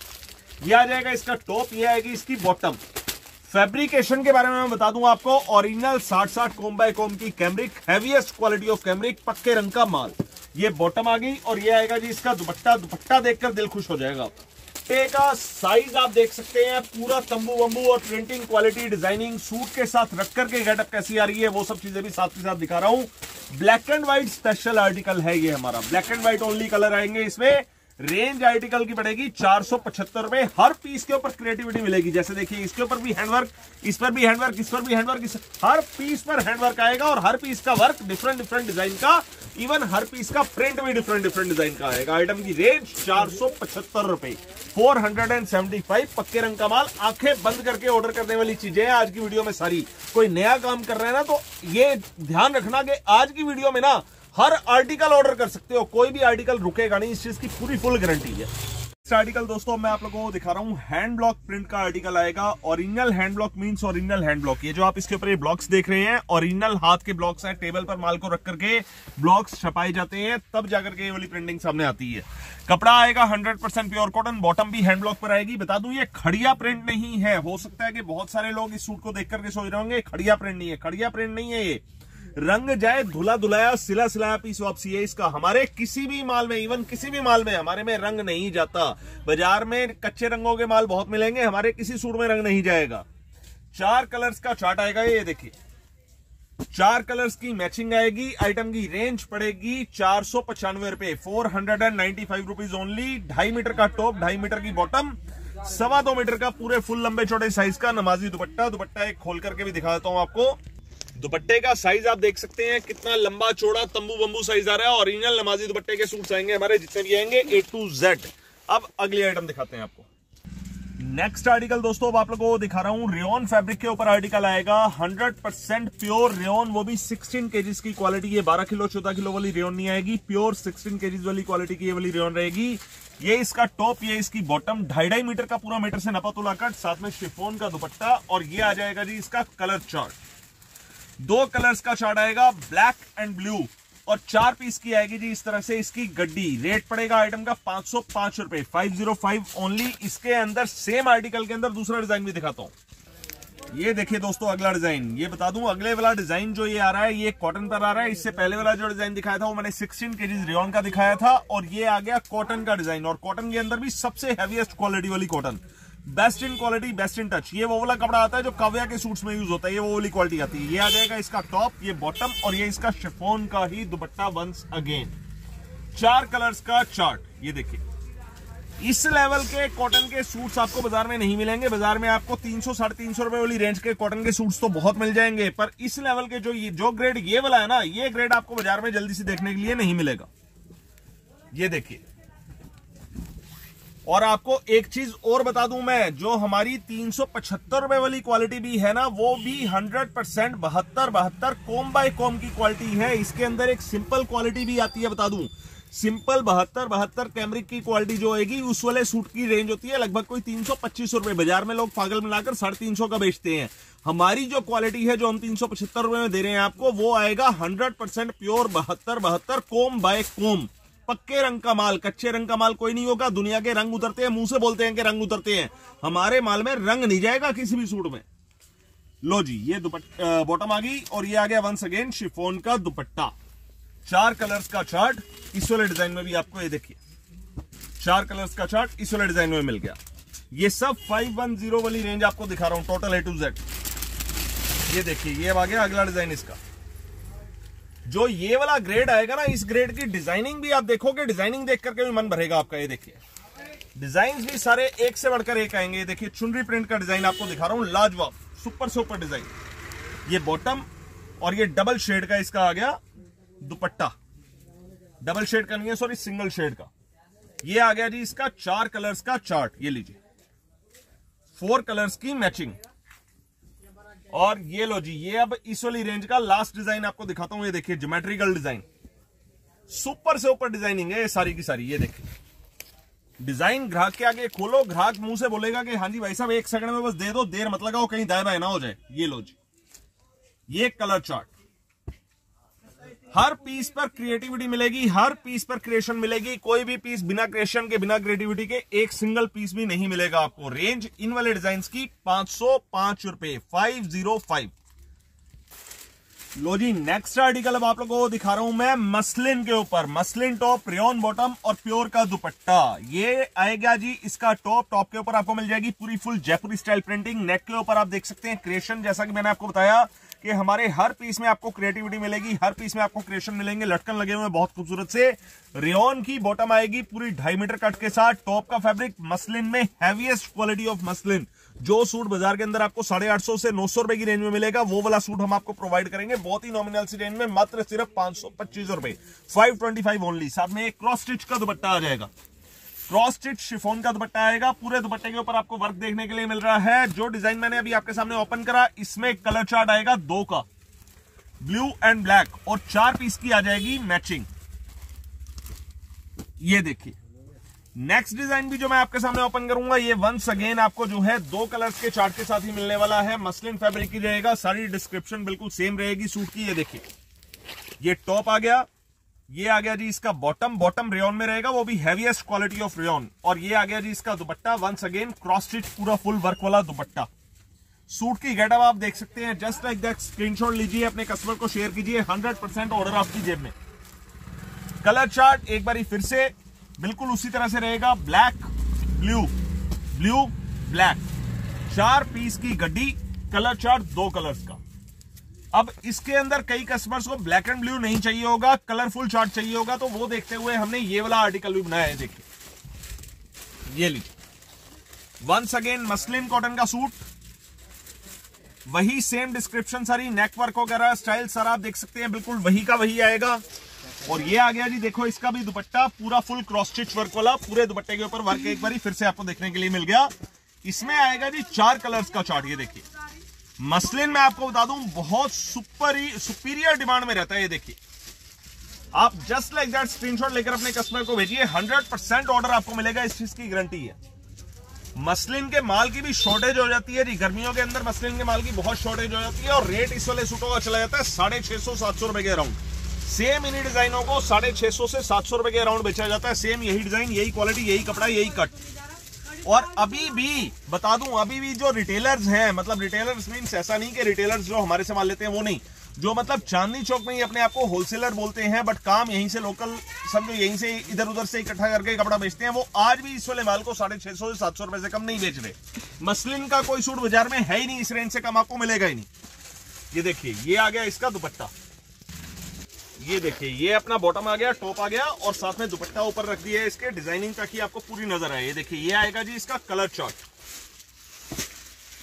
यह आ जाएगा इसका टॉप ये आएगी इसकी बॉटम फैब्रिकेशन के बारे में मैं बता दूँ आपको, ओरिजिनल साठ साठ कोम बाय कोम की cambric heaviest quality of cambric, पक्के रंग का माल। ये बॉटम आ गई और ये आएगा जी इसका दुपट्टा। दुपट्टा देखकर दिल खुश हो जाएगा का साइज़ आप देख सकते हैं, पूरा तंबू वंबू और प्रिंटिंग क्वालिटी डिज़ाइनिंग सूट के साथ रख करके गेटअप कैसी आ रही है, वो सब चीज़ें भी साथ के साथ दिखा रहा हूँ। Black and white special article है ये हमारा। Black and white only colour आएँगे इसमें। रेंज आर्टिकल की पड़ेगी चार सौ पचहत्तर रुपए। हर पीस के ऊपर क्रिएटिविटी मिलेगी। जैसे देखिए, इसके ऊपर भी हैंडवर्क इस पर भी हैंडवर्क इस पर भी हैंडवर्क हर पीस पर हैंडवर्क आएगा और हर पीस का वर्क डिफरेंट डिफरेंट डिज़ाइन का इवन हर पीस का प्रिंट भी डिफरेंट डिफरेंट डिज़ाइन का आएगा। आइटम की रेंज चार सौ पचहत्तर रुपए। Four hundred and seventy five पक्के रंग का माल, आँखें बंद करके ऑर्डर करने वाली चीज़ें आज की वीडियो में सारी। कोई नया काम कर रहे हैं ना तो ये ध्यान रखना कि आज की वीडियो में ना हर आर्टिकल ऑर्डर कर सकते हो, कोई भी आर्टिकल रुकेगा नहीं, इस चीज़ की पूरी फुल गारंटी है। आर्टिकल दोस्तों, मैं आप लोगों को दिखा रहा हूँ हैंड ब्लॉक प्रिंट का आर्टिकल आएगा original hand block means original hand block ये जो आप इसके ऊपर ये ब्लॉक्स देख रहे हैं ओरिजिनल हाथ के ब्लॉक्स हैं टेबल पर माल को रख करके ब्लॉक्स छपाए जाते हैं, तब जाकर के ये वाली प्रिंटिंग सामने आती है। कपड़ा आएगा 100 परसेंट प्योर कॉटन बॉटम भी हैंड ब्लॉक पर आएगी। बता दूँ, ये खड़िया प्रिंट नहीं है। हो सकता है कि बहुत सारे लोग इस सूट को देख करके सोच रहे होंगे, खड़िया प्रिंट नहीं है, खड़िया प्रिंट नहीं है ये। रंग जाए, धुला धुलाया, सिला सिलाया पीस वापसी है इसका। हमारे किसी भी माल में इवन किसी भी माल में, हमारे में रंग नहीं जाता। बाज़ार में कच्चे रंगों के माल बहुत मिलेंगे, हमारे किसी सूट में रंग नहीं जाएगा। चार कलर्स का चार्ट आएगा ये, देखिए। चार कलर्स की मैचिंग आएगी आइटम की रेंज पड़ेगी चार सौ पचानवे रुपए four hundred and ninety five rupees only ढाई मीटर का टॉप ढाई मीटर की बॉटम सवा दो मीटर का पूरे फुल लंबे छोटे साइज़ का नमाजी दुपट्टा। दुपट्टा एक खोल करके भी दिखा देता हूँ आपको। दुपट्टे का साइज़ आप देख सकते हैं, कितना लंबा, चौड़ा, तंबू बंबू साइज़ आ रहा है ओरिजिनल नमाजी दुपट्टे के सूट आएँगे हमारे, जितने भी आएँगे ए टू जेड अब अगली आइटम दिखाते हैं आपको। नेक्स्ट आर्टिकल दोस्तों, अब आप लोगों को दिखा रहा हूँ रेन फैब्रिक के ऊपर आर्टिकल आएगा। 100 परसेंट प्योर रेन वो भी 16 केजीज की क्वालिटी ये 12 किलो 14 किलो वाली रेन नहीं आएगी। प्योर 16 केजीज वाली क्वालिटी की ये वाली रेन रहेगी। ये इसका टॉप ये इसकी बॉटम ढाई ढाई मीटर का पूरा मीटर से नपा तुला कट साथ में शिफोन का दुपट्टा, और ये आ जाएगा जी इसका कलर चार्ट दो कलर्स का चार्ट आएगा, ब्लैक एंड ब्लू, और चार पीस की आएगी जी इस तरह से इसकी गड्डी। रेट पड़ेगा आइटम का पाँच सौ पाँच रुपए। फाइव ज़ीरो फाइव ओनली इसके अंदर सेम आर्टिकल के अंदर दूसरा डिज़ाइन भी दिखाता हूँ। ये देखिए दोस्तों, अगला डिज़ाइन ये बता दूँ, अगले वाला डिज़ाइन जो ये आ रहा है, ये कॉटन पर आ रहा है। इससे पहले वाला जो डिज़ाइन दिखाया था, वो मैंने 16 केजीज रेन का दिखाया था, और ये आ गया कॉटन का डिज़ाइन और कॉटन के अंदर भी सबसे हैवीएस्ट क्वालिटी वाली cotton best in quality best in touch ये वो वाला कपड़ा आता है जो कव्या के सूट्स में यूज़ होता है, ये वो वाली क्वालिटी आती है। ये आ जाएगा इसका टॉप ये बॉटम और ये इसका शिफोन का ही दुपट्टा वंस अगेन चार कलर्स का चार्ट ये देखिए। इस लेवल के कॉटन के सूट्स आपको बाज़ार में नहीं मिलेंगे। बाज़ार में आपको तीन सौ, साढ़े तीन सौ रुपए वाली रेंज के कॉटन के सूट्स तो बहुत मिल जाएँगे, पर इस लेवल के जो ये, जो ग्रेड ये वाला है ना, ये ग्रेड आपको बाज़ार में जल्दी से देखने के लिए नहीं मिलेगा। ये देखिए। और आपको एक चीज़ और बता दूँ मैं, जो हमारी तीन सौ पचहत्तर रुपए वाली क्वालिटी भी है ना, वो भी हंड्रेड परसेंट बहत्तर बहत्तर कोम बाय कोम की क्वालिटी है। इसके अंदर एक सिंपल क्वालिटी भी आती है, बता दूँ। सिंपल बहत्तर बहत्तर कैमरिक की क्वालिटी जो आएगी उस वाले सूट की रेंज होती है लगभग कोई तीन सौ पच्चीस रुपए। बाज़ार में लोग पागल मिलाकर साढ़े तीन सौ का बेचते हैं। हमारी जो क्वालिटी है, जो हम तीन सौ पचहत्तर रुपए में दे रहे हैं आपको, वो आएगा हंड्रेड परसेंट प्योर बहत्तर बहत्तर कोम बाय कोम। पक्के रंग का माल, कच्चे रंग का माल कोई नहीं होगा। दुनिया के रंग उतरते हैं, मुँह से बोलते हैं कि रंग उतरते हैं। हमारे माल में रंग नहीं जाएगा किसी भी सूट में। लो जी, ये बॉटम आ गई और ये आ गया वंस अगेन शिफोन का दुपट्टा। चार कलर्स का चार्ट इस वाले डिज़ाइन में भी आपको ये देखिए। चार कलर्स का चार्ट इस वाले डिज़ाइन में मिल गया। ये सब 510 वाली रेंज आपको दिखा रहा हूँ टोटल ए टू जेड ये देखिए, ये आ गया अगला डिज़ाइन इसका। जो ये वाला ग्रेड आएगा ना, इस ग्रेड की डिज़ाइनिंग भी आप देखोगे डिज़ाइनिंग देख करके भी मन भरेगा आपका, ये देखिए। डिज़ाइन भी सारे एक से बढ़कर एक आएँगे देखिए, चुनरी प्रिंट का डिज़ाइन आपको दिखा रहा हूँ, लाजवाब सुपर सुपर डिज़ाइन ये बॉटम और ये डबल शेड का इसका आ गया दुपट्टा। डबल शेड का नहीं है सॉरी सिंगल शेड का। ये आ गया जी इसका चार कलर्स का चार्ट ये लीजिए। फोर कलर्स की मैचिंग और ये लो जी, ये अब इस वाली रेंज का लास्ट डिज़ाइन आपको दिखाता हूँ, ये देखिए जोमेट्रिकल डिज़ाइन सुपर से ऊपर डिज़ाइनिंग है ये सारी की सारी, ये देखिए। डिज़ाइन ग्राहक के आगे खोलो, ग्राहक मुँह से बोलेगा कि हाँ जी भाई साहब, एक सेकंड में बस दे दो, देर मत लगाओ, कहीं दाएँ ना हो जाए। ये लो जी। ये कलर चार्ट हर पीस पर क्रिएटिविटी मिलेगी, हर पीस पर क्रिएशन मिलेगी, कोई भी पीस बिना क्रिएशन के, बिना क्रिएटिविटी के, एक सिंगल पीस भी नहीं मिलेगा आपको। रेंज इन वाले डिज़ाइन की पाँच सौ पाँच रुपए फाइव ज़ीरो फाइव लो जी नेक्स्ट आर्टिकल अब आप लोगों को दिखा रहा हूँ मैं मसलिन के ऊपर। मसलिन टॉप रियोन बॉटम और प्योर का दुपट्टा। ये आएगा जी, इसका टॉप टॉप के ऊपर आपको मिल जाएगी पूरी full Jaipuri style printing neck के ऊपर आप देख सकते हैं क्रिएशन जैसा कि मैंने आपको बताया कि हमारे हर पीस में आपको क्रिएटिविटी मिलेगी, हर पीस में आपको क्रिएशन मिलेंगे। लटकन लगे हुए बहुत खूबसूरत से। रेन की बॉटम आएगी पूरी ढाई मीटर कट के साथ। टॉप का फैब्रिक मसलिन में हैवीएस्ट क्वालिटी ऑफ़ मसलिन जो सूट बाज़ार के अंदर आपको साढ़े आठ सौ से नौ सौ रुपए की रेंज में मिलेगा, वो वाला सूट हम आपको प्रोवाइड करेंगे। बहुत ही नॉमिनल सी रेंज में, मात्र सिर्फ़ पाँच सौ पच्चीस रुपए। फाइव ट्वेंटी फाइव ओनली साथ में एक क्रॉस स्टिच का दुपट्टा आ जाएगा। क्रॉस स्टिच शिफोन का दुपट्टा आएगा। पूरे दुपट्टे के ऊपर आपको वर्क देखने के लिए मिल रहा है। जो डिज़ाइन मैंने अभी आपके सामने ओपन करा, इसमें कलर चार्ट आएगा, दो का। ब्लू एंड ब्लैक और चार पीस की आ जाएगी मैचिंग ये देखिए। नेक्स्ट डिज़ाइन भी जो मैं आपके सामने ओपन करूँगा, ये वंस अगेन आपको जो है दो कलर्स के चार्ट के साथ ही मिलने वाला है। मसलिन फैब्रिक की रहेगा सारी डिस्क्रिप्शन बिल्कुल सेम रहेगी सूट की, ये देखिए। ये टॉप आ गया। ये आ गया जी इसका बॉटम बॉटम रेन में रहेगा, वो भी हैवीएस्ट क्वालिटी ऑफ़ रेन और ये आ गया जी इसका dupatta once again cross stitch पूरा फुल वर्क वाला दुपट्टा। सूट की गेटअप आप देख सकते हैं जस्ट लाइक दैट स्क्रीनशॉट लीजिए, अपने कस्टमर को शेयर कीजिए 100 परसेंट ऑर्डर आपकी जेब में। कलर चार्ट एक बार फिर से, बिल्कुल उसी तरह से रहेगा ब्लैक ब्लू ब्लू ब्लैक चार पीस की गड्डी कलर चार्ट दो कलर्स का। अब इसके अंदर कई कस्टमर्स को ब्लैक एंड ब्लू नहीं चाहिए होगा कलरफुल चार्ट चाहिए होगा तो वो देखते हुए हमने ये वाला आर्टिकल भी बनाया है, देखिए। ये लीजिए। वंस अगेन मसलिन कॉटन का सूट वही सेम डिस्क्रिप्शन सारी नेक वर्क वगैरह स्टाइल सर आप देख सकते हैं, बिल्कुल वही का वही आएगा। और ये आ गया जी, देखो इसका भी दुपट्टा, पूरा फुल क्रॉस स्टिच वर्क वाला, पूरे दुपट्टे के ऊपर वर्क एक बार फिर से आपको देखने के लिए मिल गया। इसमें आएगा जी, चार कलर्स का चार्ट ये देखिए। मसलिन में आपको बता दूँ, बहुत सुपर सुपीरियर डिमांड में रहता है ये देखिए। आप जस्ट लाइक दैट स्क्रीनशॉट लेकर अपने कस्टमर को भेजिए हंड्रेड परसेंट ऑर्डर आपको मिलेगा, इस चीज़ की गारंटी है। मसलिन के माल की भी शॉर्टेज हो जाती है जी, गर्मियों के अंदर मसलिन के माल की बहुत शॉर्टेज हो जाती है और रेट इस वाले सूटों का चला जाता है साढ़े छह सौ, सात सौ रुपए के अराउंड सेम इन्हीं डिजाइनों को साढ़े छह सौ से सात सौ रुपए के अराउंड बेचा जाता है। सेम यही डिज़ाइन यही क्वालिटी यही कपड़ा, यही कट और अभी भी, बता दूँ, अभी भी जो रिटेलर्स हैं मतलब रिटेलर्स मीन्स ऐसा नहीं कि रिटेलर्स जो हमारे से माल लेते हैं, वो नहीं। जो मतलब चांदनी चौक में ही अपने आप को होलसेलर बोलते हैं बट काम यहीं से लोकल समझो, यहीं से इधर उधर से इकट्ठा करके कपड़ा बेचते हैं, वो आज भी इस वाले माल को साढ़े छह सौ सात सौ रुपए से कम नहीं बेच रहे। मसलिन का कोई सूट बाज़ार में है ही नहीं, इस रेंज से कम आपको मिलेगा ही नहीं। ये देखिए, ये आ गया इसका दुपट्टा। ये देखिए, ये अपना बॉटम आ गया टॉप आ गया और साथ में दुपट्टा ऊपर रख दिया है इसके डिज़ाइनिंग ताकि आपको पूरी नज़र आए। ये देखिए, ये आएगा जी इसका कलर चार्ट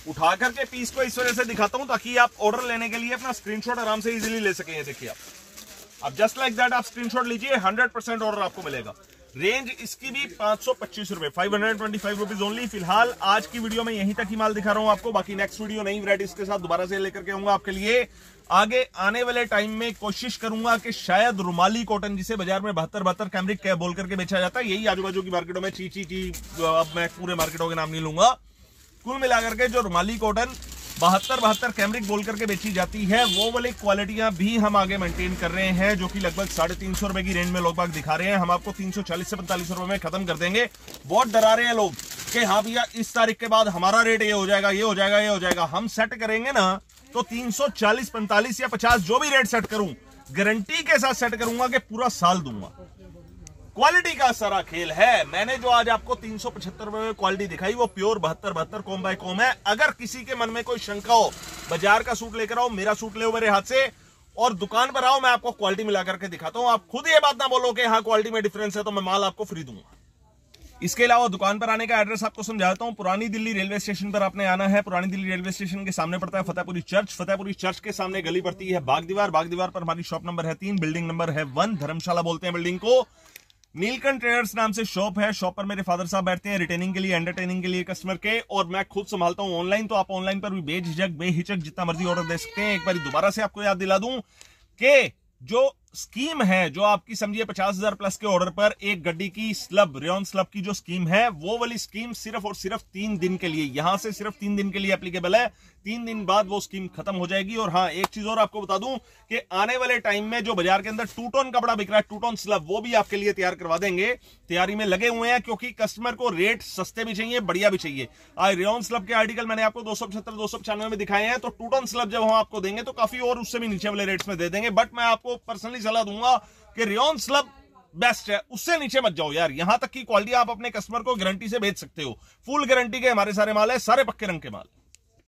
उठा करके पीस को इस वजह से दिखाता हूँ ताकि आप ऑर्डर लेने के लिए अपना स्क्रीनशॉट आराम से इजीली ले सकें देखिए आप। अब जस्ट लाइक दैट आप स्क्रीनशॉट लीजिए 100 परसेंट ऑर्डर आपको मिलेगा। रेंज इसकी भी पाँच सौ पच्चीस रुपए फाइव ओनली फ़िलहाल आज की वीडियो में यहीं तक ही माल दिखा रहा हूँ आपको, बाकी नेक्स्ट वीडियो नई वराइटीज के साथ दोबारा से लेकर के आऊँगा आपके लिए। आगे आने वाले टाइम में कोशिश करूँगा कि शायद रुमाली कॉटन जिसे बाज़ार में बहत्तर बहत्तर कैमरिक बोल करके बेचा जाता है, यही आजू बाजू की मार्केटों में ची ची ची अब मैं पूरे मार्केटों के नाम नहीं लूँगा। कुल मिलाकर के जो रुमाली कॉटन बहत्तर बहत्तर कैमरिक बोल करके बेची जाती है, वो वाली क्वालिटियाँ भी हम आगे मेंटेन कर रहे हैं, जो कि लगभग साढ़े तीन सौ रुपए की रेंज में लोग बाग दिखा रहे हैं। हम आपको तीन सौ चालीस से पैंतालीस रुपए में खत्म कर देंगे। बहुत डरा रहे हैं लोग कि हाँ भैया, इस तारीख के बाद हमारा रेट ये हो जाएगा, ये हो जाएगा, ये हो जाएगा। हम सेट करेंगे ना तो तीन सौ चालीस पैंतालीस या पचास जो भी रेट सेट करूँ गारंटी के साथ सेट करूँगा कि पूरा साल दूँगा। क्वालिटी का सारा खेल है। मैंने जो आज आपको तीन सौ पचहत्तर रुपए में क्वालिटी दिखाई, वो प्योर बहत्तर बहत्तर कॉम बाय कॉम है। अगर किसी के मन में कोई शंका हो, बाज़ार का सूट लेकर आओ, मेरा सूट ले मेरे हाथ से, और दुकान पर आओ, मैं आपको क्वालिटी मिला करके दिखाता हूँ। आप खुद ये बात ना बोलो कि हाँ क्वालिटी में डिफरेंस है तो मैं माल आपको फ्री दूँगा। इसके अलावा दुकान पर आने का एड्रेस आपको समझाता हूँ। पुरानी दिल्ली रेलवे स्टेशन पर आपने आना है। पुरानी दिल्ली रेलवे स्टेशन के सामने पड़ता है फतेहपुरी चर्च। फतेहपुरी चर्च के सामने गली पड़ती है बाग दीवार। बाग दीवार पर हमारी शॉप नंबर है तीन। बिल्डिंग नंबर है वन। धर्मशाला बोलते हैं बिल्डिंग को। नीलकंठ ट्रेडर्स नाम से शॉप है। शॉप पर मेरे फादर साहब बैठते हैं रिटेनिंग के लिए, एंटरटेनिंग के लिए कस्टमर के। और मैं खुद संभालता हूँ ऑनलाइन। तो आप ऑनलाइन पर भी बेझिझक, बेहिचक जितना मर्ज़ी ऑर्डर दे सकते हैं। एक बार दोबारा से आपको याद दिला दूँ कि जो स्कीम है जो आपकी, समझिए, पचास हज़ार प्लस के ऑर्डर पर एक गड्डी की स्लब रेन स्लब की जो स्कीम है, वो वाली स्कीम सिर्फ़ और सिर्फ़ तीन दिन के लिए, यहाँ से सिर्फ़ तीन दिन के लिए एप्लीकेबल है। तीन दिन बाद वो स्कीम खत्म हो जाएगी और हाँ एक चीज़ और आपको बता दूँ कि आने वाले टाइम में जो बाज़ार के अंदर टू टोन कपड़ा बिक रहा है टूटोन स्लब, वो भी आपके लिए तैयार करवा देंगे। तैयारी में लगे हुए हैं क्योंकि कस्टमर को रेट सस्ते भी चाहिए, बढ़िया भी चाहिए। आज रेन स्लब के आर्टिकल मैंने आपको दो सौ पचहत्तर, दो सौ पचानवे में दिखाए हैं तो टूटोन स्लब जब हम आपको देंगे तो काफ़ी और उससे भी नीचे वाले रेट्स में दे देंगे। बट मैं आपको पर्सनली सलाह दूँगा कि रियोन स्लब बेस्ट है। उससे नीचे मत जाओ यार। यहाँ तक की क्वालिटी आप अपने कस्टमर को गारंटी से भेज सकते हो। फुल गारंटी के हमारे सारे माल है, सारे पक्के रंग के माल।